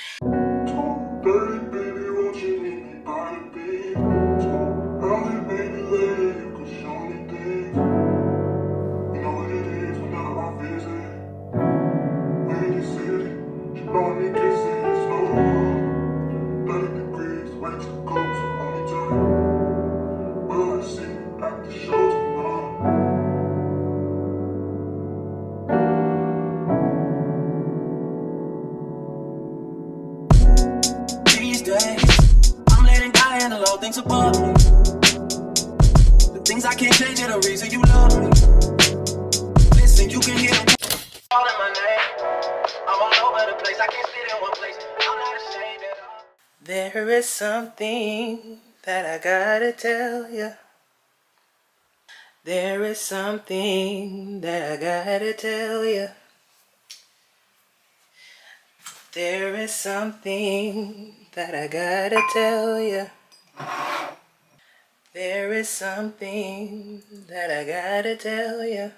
These days, I'm letting God handle all things above me. The things I can't change are the reason you love me. There is something that I gotta tell you. There is something that I gotta tell you. There is something that I gotta tell you. There is something that I gotta tell you.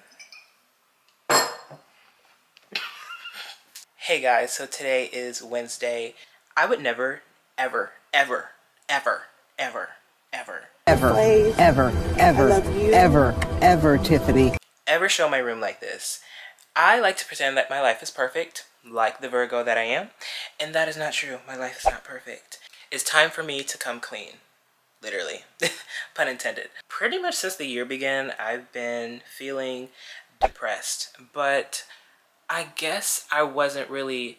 Hey guys, so today is Wednesday. I would never, ever, ever, ever, ever, ever, Ever, ever, ever, ever, ever, Tiffany. ever show my room like this. I like to pretend that my life is perfect, like the Virgo that I am, and that is not true. My life is not perfect. It's time for me to come clean. Literally. Pun intended. Pretty much since the year began, I've been feeling depressed, but I guess I wasn't really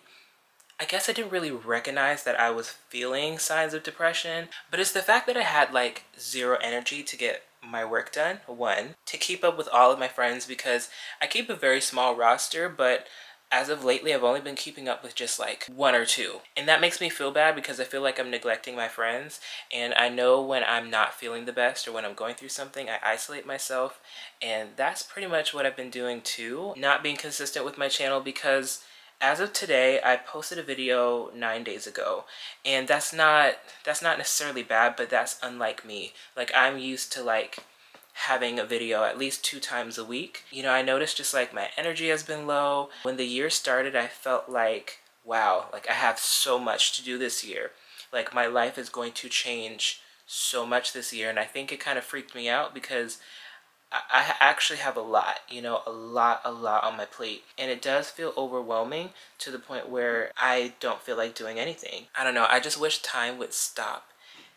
I guess I didn't really recognize that I was feeling signs of depression, but it's the fact that I had like zero energy to get my work done, one, to keep up with all of my friends because I keep a very small roster, but as of lately, I've only been keeping up with just like one or two. And that makes me feel bad because I feel like I'm neglecting my friends. And I know when I'm not feeling the best or when I'm going through something, I isolate myself. And that's pretty much what I've been doing too. Not being consistent with my channel because as of today i posted a video nine days ago and that's not that's not necessarily bad but that's unlike me like i'm used to like having a video at least two times a week you know i noticed just like my energy has been low when the year started i felt like wow, like I have so much to do this year. Like my life is going to change so much this year. And I think it kind of freaked me out because I actually have a lot, you know, a lot, a lot on my plate. And it does feel overwhelming to the point where I don't feel like doing anything. I don't know. I just wish time would stop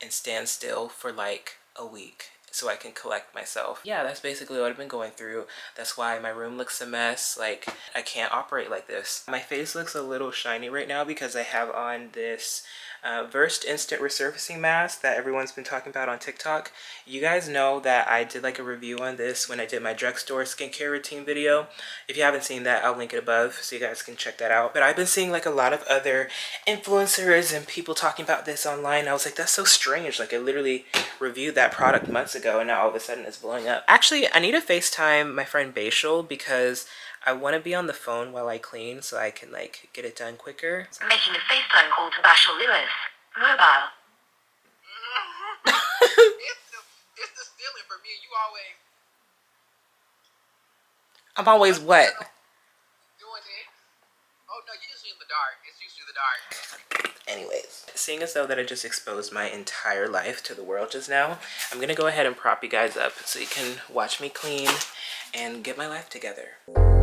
and stand still for like a week so I can collect myself. Yeah, that's basically what I've been going through. That's why my room looks a mess. Like, I can't operate like this. My face looks a little shiny right now because I have on this uh, Versed Instant Resurfacing Mask that everyone's been talking about on TikTok. You guys know that I did like a review on this when I did my drugstore skincare routine video. If you haven't seen that, I'll link it above so you guys can check that out. But I've been seeing like a lot of other influencers and people talking about this online. I was like, that's so strange. Like I literally reviewed that product months ago and now all of a sudden it's blowing up. Actually, I need to FaceTime my friend Bashal because I want to be on the phone while I clean so I can like get it done quicker. Making a FaceTime call to Bashal Lewis. Mobile. it's, the, it's the stealing for me. You always I'm always what? doing it. Oh no, you're usually in the dark. It's usually the dark. Anyways, seeing as though that I just exposed my entire life to the world just now, I'm gonna go ahead and prop you guys up so you can watch me clean and get my life together.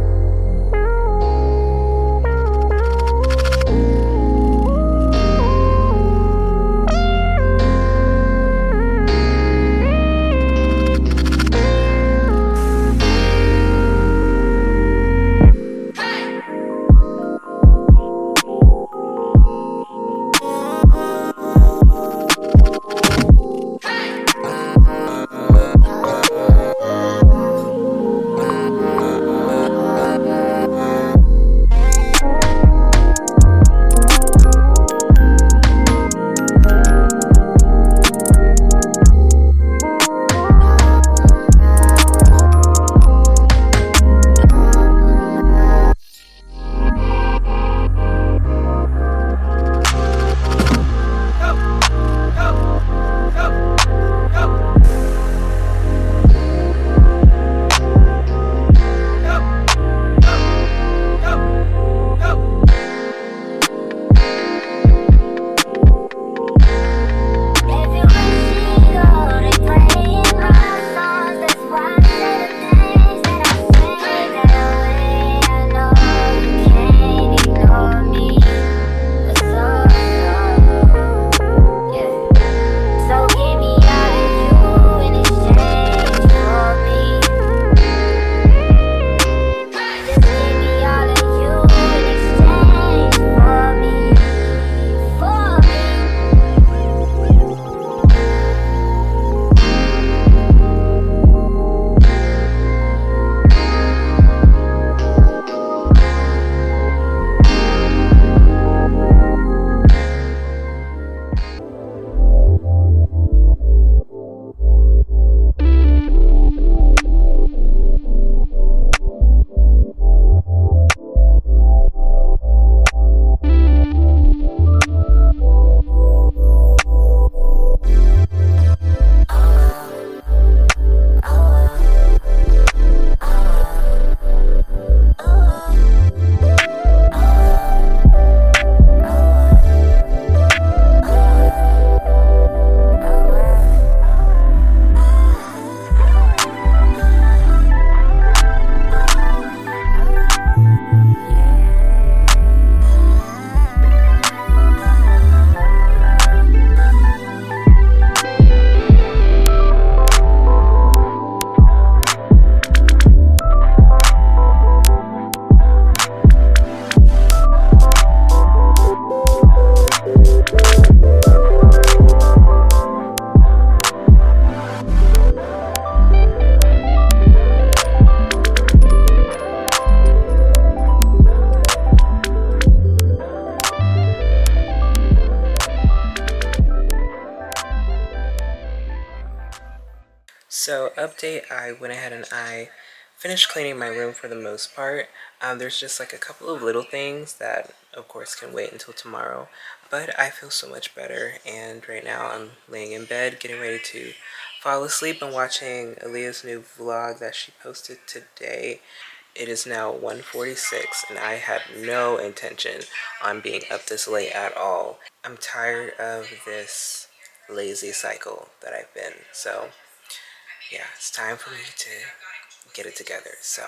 Finished cleaning my room for the most part. Um, there's just like a couple of little things that of course can wait until tomorrow. But I feel so much better and right now I'm laying in bed getting ready to fall asleep and watching Allyiah's new vlog that she posted today. It is now 1.46 and I had no intention on being up this late at all. I'm tired of this lazy cycle that I've been. So yeah, it's time for me to get it together. So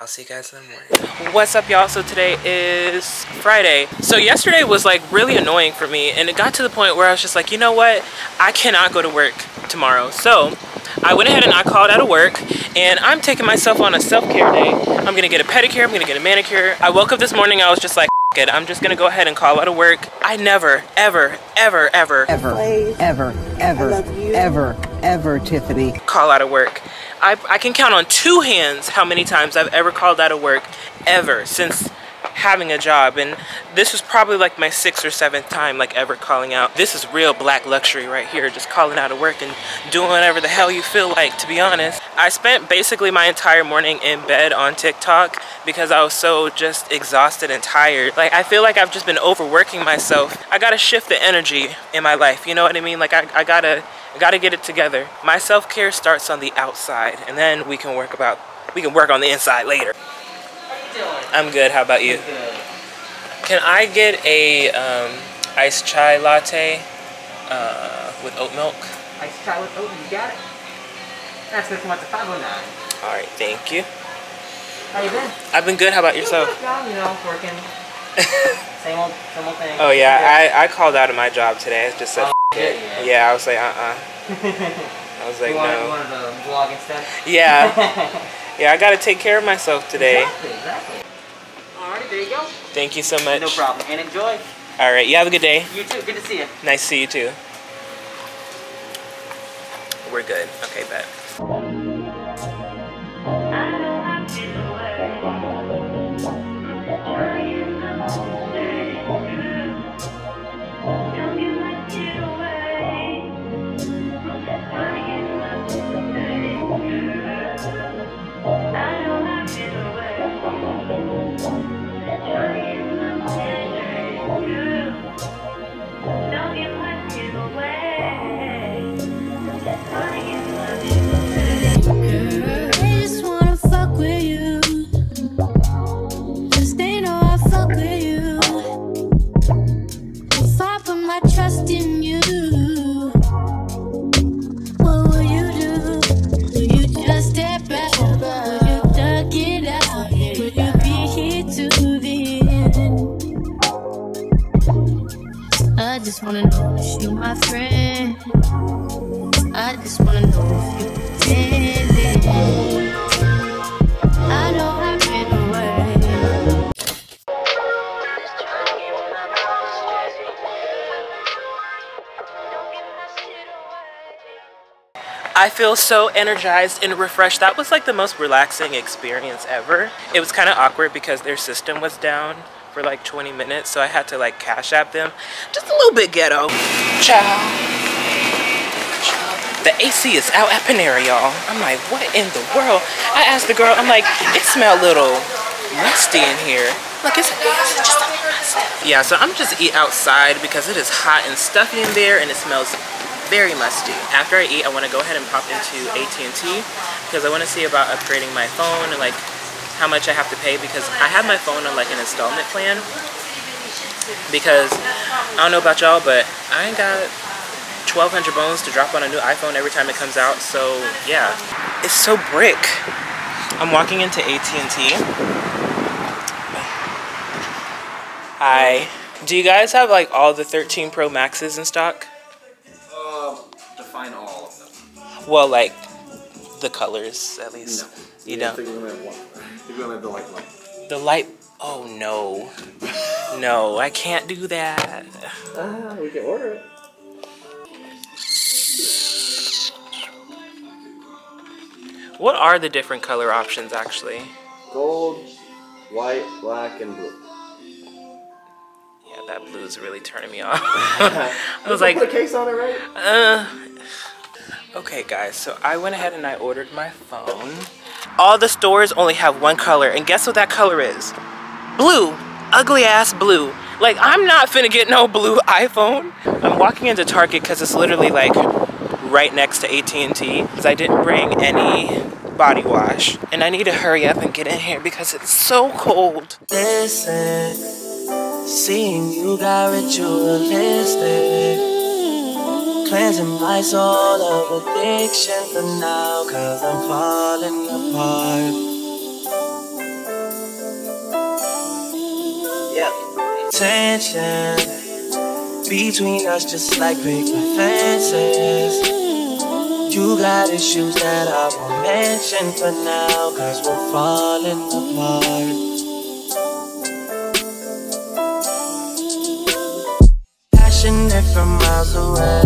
I'll see you guys in the morning. What's up y'all? So today is Friday. So yesterday was like really annoying for me and it got to the point where I was just like, you know what? I cannot go to work tomorrow. So I went ahead and I called out of work and I'm taking myself on a self-care day. I'm gonna get a pedicure, I'm gonna get a manicure. I woke up this morning, I was just like, it. I'm just gonna go ahead and call out of work. I never, ever, ever, ever, Ever, ever, ever, ever, ever, Tiffany. call out of work. I, I can count on two hands how many times I've ever called out of work ever since having a job and this was probably like my sixth or seventh time like ever calling out. This is real black luxury right here just calling out of work and doing whatever the hell you feel like to be honest. I spent basically my entire morning in bed on tiktok because i was so just exhausted and tired. Like i feel like i've just been overworking myself. I gotta shift the energy in my life you know what i mean? Like i, I gotta I gotta get it together. My self-care starts on the outside and then we can work about we can work on the inside later I'm good. How about you? Can I get a um, iced chai latte uh, with oat milk? Ice chai with oat, you got it. That's come out to 509. All right, thank you. How you been? I've been good. How about yourself? Job, you know, working. same old, same old thing. Oh yeah, I, I called out of my job today. I just said Oh, "F it." yeah, Yeah, I was like, uh-uh. I was like, you wanted, no. You wanted to vlog stuff? Yeah. Yeah, I gotta take care of myself today. Exactly, exactly. Alrighty, there you go. Thank you so much. No problem. And enjoy. All right, you have a good day. You too. Good to see you. Nice to see you too. We're good. Okay, bet. My friend. I just wanna know if you. I feel so energized and refreshed. That was like the most relaxing experience ever. It was kind of awkward because their system was down for like 20 minutes, so I had to like cash app them. Just a little bit ghetto. Ciao. The AC is out at Panera, y'all. I'm like, what in the world? I asked the girl, I'm like, it smelled a little musty in here. Like, it's, it's just a musty. Yeah, so I'm just eat outside because it is hot and stuffy in there and it smells very musty. After I eat, I want to go ahead and pop into AT&T because I want to see about upgrading my phone and like how much I have to pay because I have my phone on like an installment plan because I don't know about y'all, but I ain't got 1200 bones to drop on a new iPhone every time it comes out. So yeah, it's so brick. I'm walking into AT&T. Hi. Do you guys have like all the 13 Pro Maxes in stock? Um, define all of them. Well, like the colors at least. No. You I don't. Think we're gonna have one. You're gonna have the light. The light. Oh no. No, I can't do that. Ah, we can order it. What are the different color options actually? Gold, white, black, and blue. Yeah, that blue is really turning me off. I was like, put a case on it, right? uh. Okay, guys, so I went ahead and I ordered my phone. All the stores only have one color, and guess what that color is? Blue. Ugly ass blue. Like, I'm not finna get no blue iPhone. I'm walking into Target because it's literally like right next to AT&T because I didn't bring any body wash. And I need to hurry up and get in here because it's so cold. Listen, seeing you got ritualistic. Cleansing my soul of addiction for now, cause I'm falling apart. Yep. Tension between us just like big fences. You got issues that I won't mention for now, cause we're falling apart. From miles away.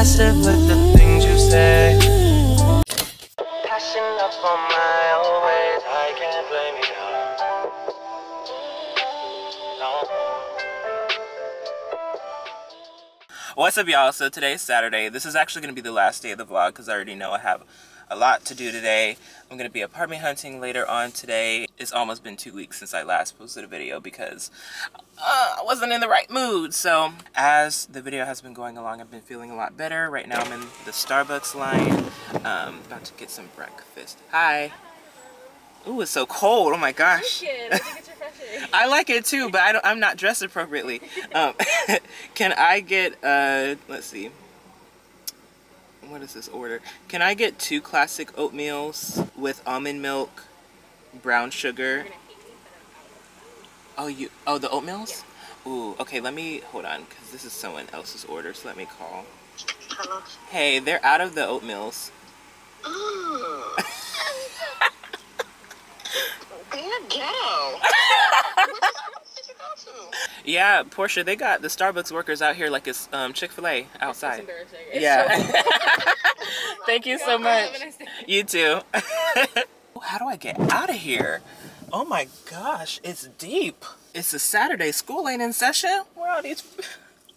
Passive with the things you say. Passion up on my own ways. I can't blame you. What's up, y'all? So today's Saturday. This is actually going to be the last day of the vlog because I already know I have a lot to do today. I'm going to be apartment hunting later on today. It's almost been two weeks since I last posted a video because uh, I wasn't in the right mood. So as the video has been going along, I've been feeling a lot better. Right now I'm in the Starbucks line. Um, about to get some breakfast. Hi. Ooh, it's so cold. Oh my gosh. I like it too, but I don't, I'm not dressed appropriately. Um, can I get, uh, let's see. What is this order? Can I get two classic oatmeals with almond milk, brown sugar? Oh, you, oh, the oatmeals? Ooh, okay, let me, hold on, because this is someone else's order, so let me call. Hello. Hey, they're out of the oatmeals. You're ghetto. Yeah, Portia, they got the Starbucks workers out here like it's um, Chick-fil-A outside. It's yeah. so- Thank you so much. a. You too. How do I get out of here? Oh my gosh, it's deep. It's a Saturday. School ain't in session. Where are these?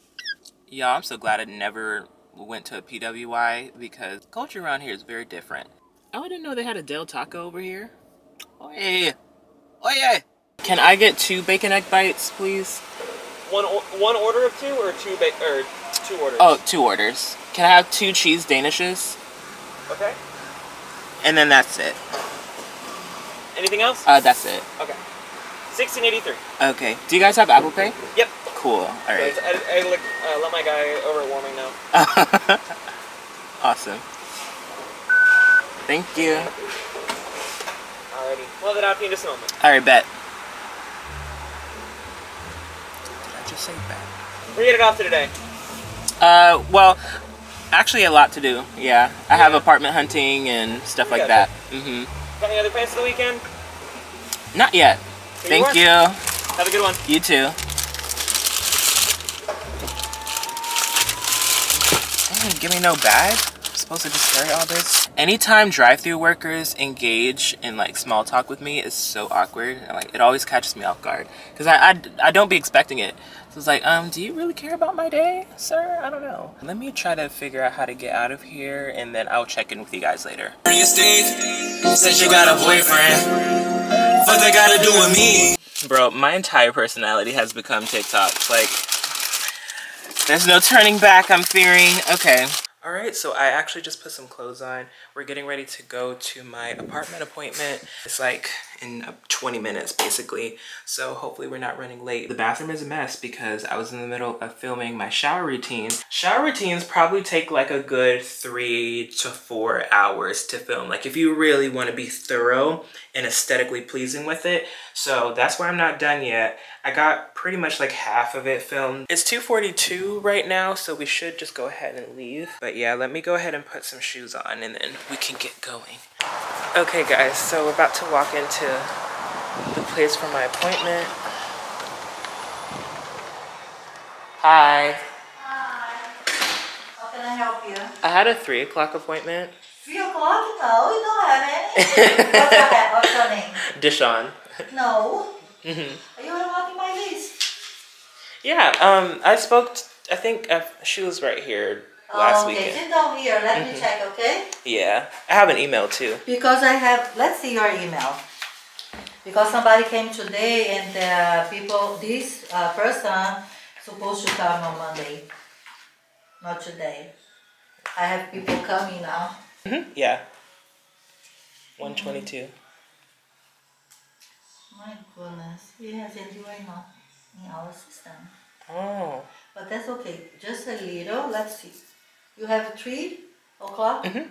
Y'all, I'm so glad I never went to a PWI because culture around here is very different. Oh, I didn't know they had a Del Taco over here. Oh yeah. Oh yeah. Can I get two bacon egg bites, please? One one order of two or two ba- or two orders. Oh, two orders. Can I have two cheese danishes? Okay. And then that's it. Anything else? Uh, that's it. Okay. Sixteen eighty three. Okay. Do you guys have Apple Pay? Yep. Cool. All So right. I, I, let, uh, let my guy over at Warming now. awesome. Thank you. Alrighty. Well, then to you in just a moment. All right, bet. Did just say bet? We're getting off to today. Uh, well, actually a lot to do. Yeah, I have apartment hunting and stuff like that. Mm-hmm. Got any other plans for the weekend? Not yet. Here Thank are. you. Have a good one. You too. Dang, give me no bag? I'm supposed to just carry all this? Anytime drive-through workers engage in like small talk with me is so awkward. Like it always catches me off guard because I, I, I don't be expecting it. So it's like, um, do you really care about my day, sir? I don't know. Let me try to figure out how to get out of here and then I'll check in with you guys later. You stink, said you got a boyfriend. What they gotta do with me? Bro, my entire personality has become TikTok. Like, there's no turning back, I'm fearing. Okay. All right, so I actually just put some clothes on. We're getting ready to go to my apartment appointment. It's like in uh, 20 minutes, basically. So hopefully we're not running late. The bathroom is a mess because I was in the middle of filming my shower routine. Shower routines probably take like a good three to four hours to film. Like if you really want to be thorough and aesthetically pleasing with it. So that's why I'm not done yet. I got pretty much like half of it filmed. It's 2.42 right now, so we should just go ahead and leave. But yeah, let me go ahead and put some shoes on and then we can get going. Okay guys, so we're about to walk into the place for my appointment. Hi. Hi. How can I help you? I had a three o'clock appointment. Three o'clock? No, we don't have any. What's your, ha- what's your name? Dishon. No. hmm Are you on my list? Yeah, um, I spoke, t- I think uh, she was right here last Oh, okay, weekend. sit down here. Let me Mhm. check, okay? Yeah, I have an email too. Because I have, let's see your email. Because somebody came today and uh, people, this uh, person supposed to come on Monday, not today. I have people coming now. hmm Yeah. 122. My goodness, it hasn't right now in our system. Oh. But that's okay. Just a little. Let's see. You have three o'clock. Mm-hmm.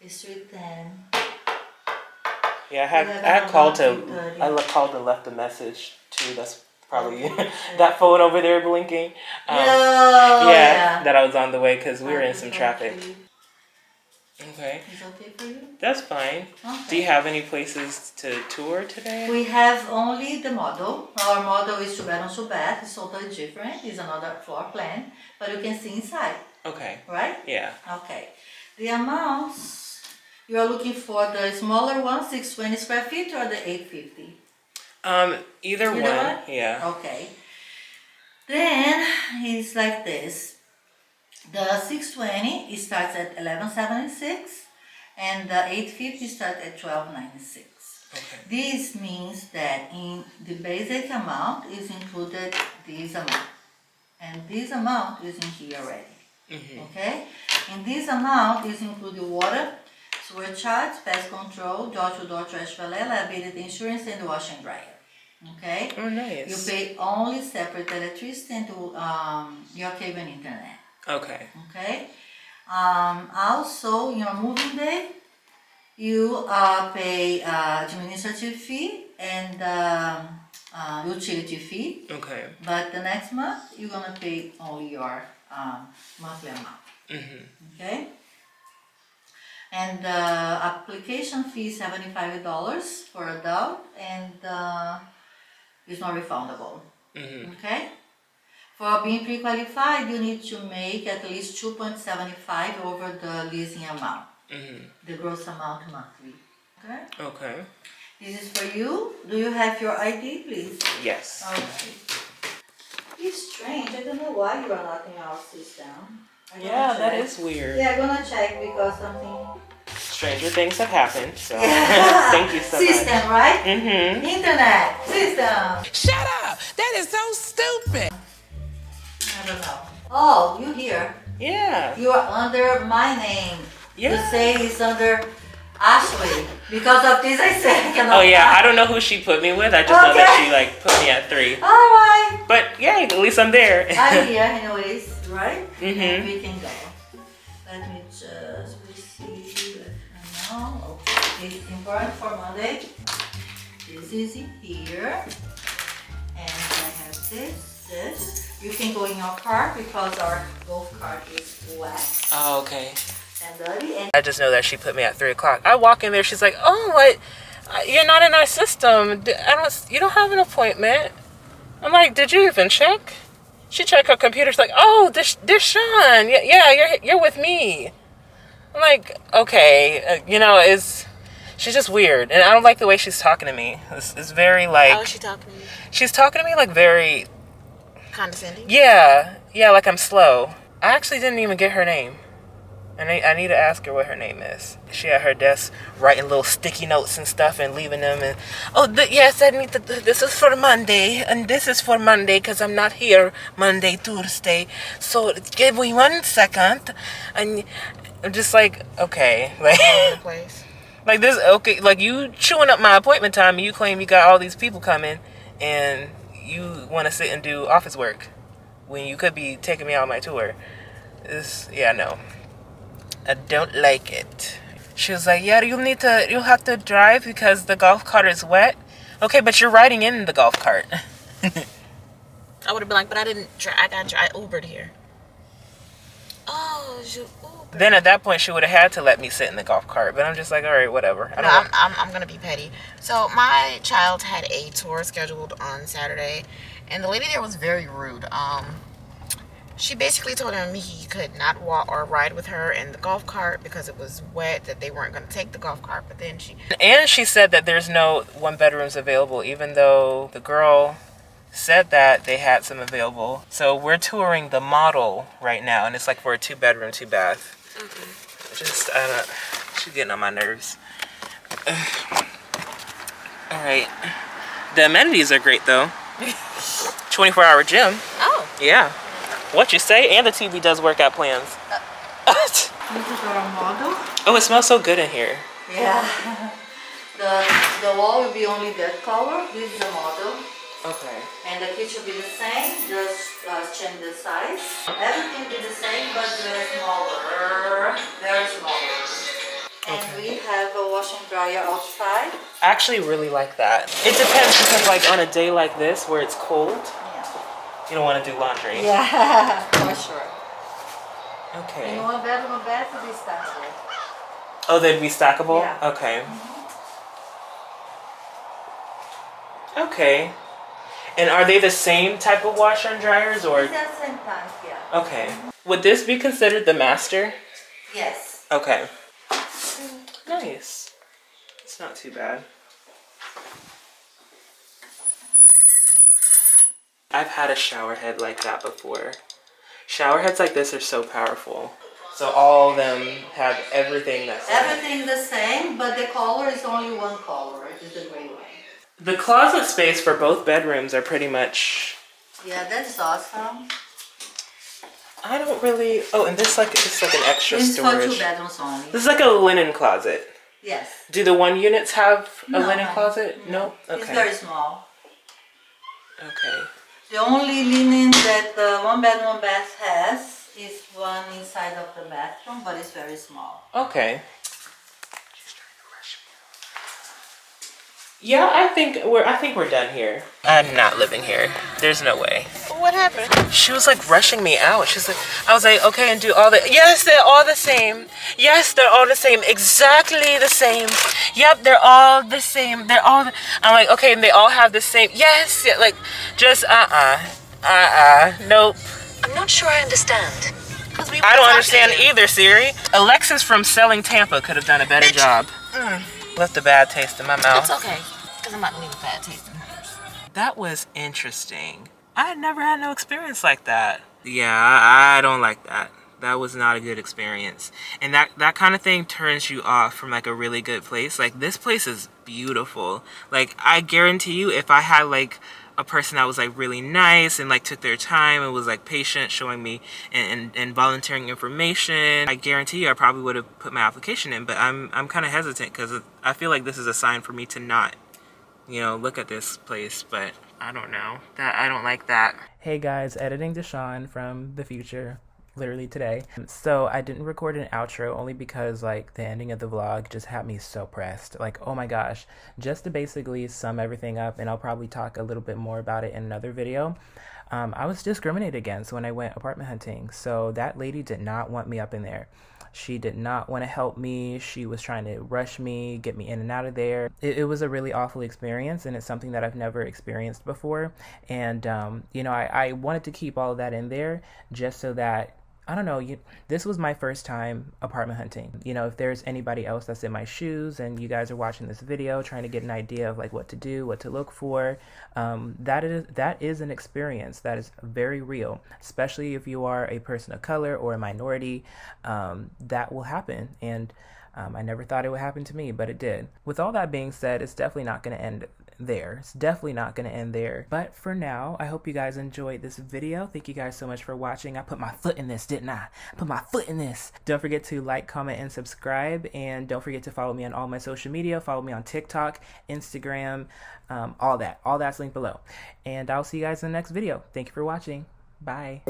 It's three ten. Yeah, I had I had called to I called and left a message too. That's probably that phone over there blinking. Um, Oh, yeah. that I was on the way because we were in some traffic. Okay, Is okay for you? that's fine. Okay. Do you have any places to tour today? We have only the model. Our model is bedroom, two bath. It's totally different. It's another floor plan, but you can see inside, Okay. right? Yeah. Okay. The amounts you are looking for the smaller one, six twenty square feet, or the eight fifty. Um, either, Either one. one? Yeah. Okay. Then it's like this. The 620 it starts at 1176 and the 850 starts at 1296. Okay. This means that in the basic amount is included this amount. And this amount is in here already. Okay? In this amount is included water, sewer charge, pest control, door-to-door trash valet, liability insurance, and wash and dryer. Okay? Oh, nice. You pay only separate electricity and to, um, your cable and internet. Okay. Okay? Um, also, your moving day, you uh, pay uh, administrative fee and um, uh, utility fee. Okay. But the next month, you're gonna pay only your um, monthly amount. Mm-hmm. Okay? And the application fee is seventy-five dollars for adult and uh, it's not refundable. Mm-hmm. Okay? For being pre-qualified, you need to make at least two point seventy-five over the leasing amount, Mm-hmm. the gross amount monthly. Okay? Okay. This is for you. Do you have your ID, please? Yes. Okay. It's strange. I don't know why you are not in our system. I'm Yeah, that check. is weird. Yeah, I'm gonna check because something. Stranger things have happened. So Yeah. thank you so System, much. System, right? Mm-hmm. Internet system. Shut up! That is so stupid. I don't know. Oh, you here? Yeah. You are under my name. Yeah. You say it's under Ashley. Because of this, I said I cannot. Oh yeah, I don't know who she put me with. I just know that she like put me at three. All right. But yeah, at least I'm there. I'm here, anyways, right? Mhm. And we can go. Let me just receive it now. Okay, it's important for Monday. This is in here. And I have this, this. You can go in your car because our golf cart is wet Oh, okay. And I just know that she put me at three o'clock. I walk in there, she's like, "Oh, what? Uh, You're not in our system. I don't. You don't have an appointment." I'm like, "Did you even check?" She checked her computer. She's like, "Oh, this this Sean. Yeah, yeah, you're you're with me." I'm like, "Okay, uh, you know, is she's just weird, and I don't like the way she's talking to me. It's, it's very like How is she talking to you? she's talking to me like very Condescending? yeah, yeah, like I'm slow. I actually didn't even get her name. And I, I need to ask her what her name is. She at her desk writing little sticky notes and stuff and leaving them. And oh, th- yes, I need to. th- This is for Monday, and this is for Monday because I'm not here Monday, Tuesday. So give me one second, and I'm just like, okay, like, place. like this. Okay, like you chewing up my appointment time, and you claim you got all these people coming, and you want to sit and do office work when you could be taking me on my tour. This, yeah, no. I don't like it. She was like, yeah, you'll need to, you'll have to drive because the golf cart is wet. Okay, but you're riding in the golf cart. I would have been like, but I didn't try. I got I Ubered here. Oh, you Uber. then at that point, she would have had to let me sit in the golf cart. But I'm just like, all right, whatever. I No, I'm, I'm, I'm gonna be petty. So my child had a tour scheduled on Saturday, and the lady there was very rude. Um, she basically told him he could not walk or ride with her in the golf cart because it was wet. That they weren't gonna take the golf cart. But then she And she said that there's no one bedrooms available, even though the girl said that they had some available. So we're touring the model right now, and it's like for a two bedroom, two bath. Mm-hmm. Just, I don't, she's getting on my nerves. All right. The amenities are great though. 24 hour gym. Oh. Yeah. What you say? And the TV does workout plans. this is our model. Oh, it smells so good in here. Yeah. The the wall will be only that color. This is the model. Okay. And the kitchen will be the same, just uh, change the size. Everything will be the same, but very smaller. Very smaller. And we have a wash and dryer outside. I actually really like that. It depends because like on a day like this where it's cold, you don't want to do laundry. Yeah, for sure. Okay. And one bedroom, one bath will be stackable. Oh, they'd be stackable? Yeah. Okay. Mm-hmm. Okay. And are they the same type of washer and dryers or? It's the same time, yeah. Okay. Would this be considered the master? Yes. Okay. Nice. It's not too bad. I've had a shower head like that before. Shower heads like this are so powerful. So all of them have everything that's. Everything the same, but the color is only one color. It is the gray one. The closet space for both bedrooms are pretty much. Yeah, that's awesome. I don't really. Oh, and this like it's like an extra This is for storage. two bedrooms only. This is like a linen closet. Yes. Do the one units have a No. linen closet? No. Okay. It's very small. Okay. The only linen that the one bed, one bath has is one inside of the bathroom, but it's very small. Okay. Yeah, I think we're I think we're done here. I'm not living here. There's no way. What happened? She was like rushing me out. She's like, I was like, okay, and do all the. Yes, they're all the same. Yes, they're all the same. Exactly the same. Yep, they're all the same. They're all. The, I'm like, okay, and they all have the same. Yes, yeah, like, just uh uh, uh uh, nope. I'm not sure I understand. I don't understand either, Siri. Alexis from Selling Tampa could have done a better job. Mm. Left a bad taste in my mouth. It's okay, because I'm not leaving a bad taste in hers. That was interesting. I had never had no experience like that. Yeah, I, I don't like that. That was not a good experience. And that, that kind of thing turns you off from like a really good place. Like this place is beautiful. Like I guarantee you if I had like a person that was like really nice and like took their time and was like patient showing me and, and, and volunteering information, I guarantee you I probably would have put my application in. But I'm, I'm kind of hesitant because I feel like this is a sign for me to not you know, look at this place, but I don't know. That I don't like that. Hey guys, editing Dishon from the future, literally today. So I didn't record an outro only because like the ending of the vlog just had me so pressed. Like, oh my gosh. Just to basically sum everything up, and I'll probably talk a little bit more about it in another video. Um, I was discriminated against when I went apartment hunting. So that lady did not want me up in there. She did not want to help me. She was trying to rush me, get me in and out of there. It, it was a really awful experience, and it's something that I've never experienced before. And, um, you know, I, I wanted to keep all of that in there just so that I don't know. You, this was my first time apartment hunting. You know, if there's anybody else that's in my shoes and you guys are watching this video trying to get an idea of like what to do, what to look for, um, that is that is an experience that is very real. Especially if you are a person of color or a minority, um, that will happen. And um, I never thought it would happen to me, but it did. With all that being said, it's definitely not going to end there. It's definitely not going to end there. But for now, I hope you guys enjoyed this video. Thank you guys so much for watching. I put my foot in this, didn't I? I put my foot in this. Don't forget to like, comment, and subscribe. And don't forget to follow me on all my social media. Follow me on TikTok, Instagram, um, all that. All that's linked below. And I'll see you guys in the next video. Thank you for watching. Bye.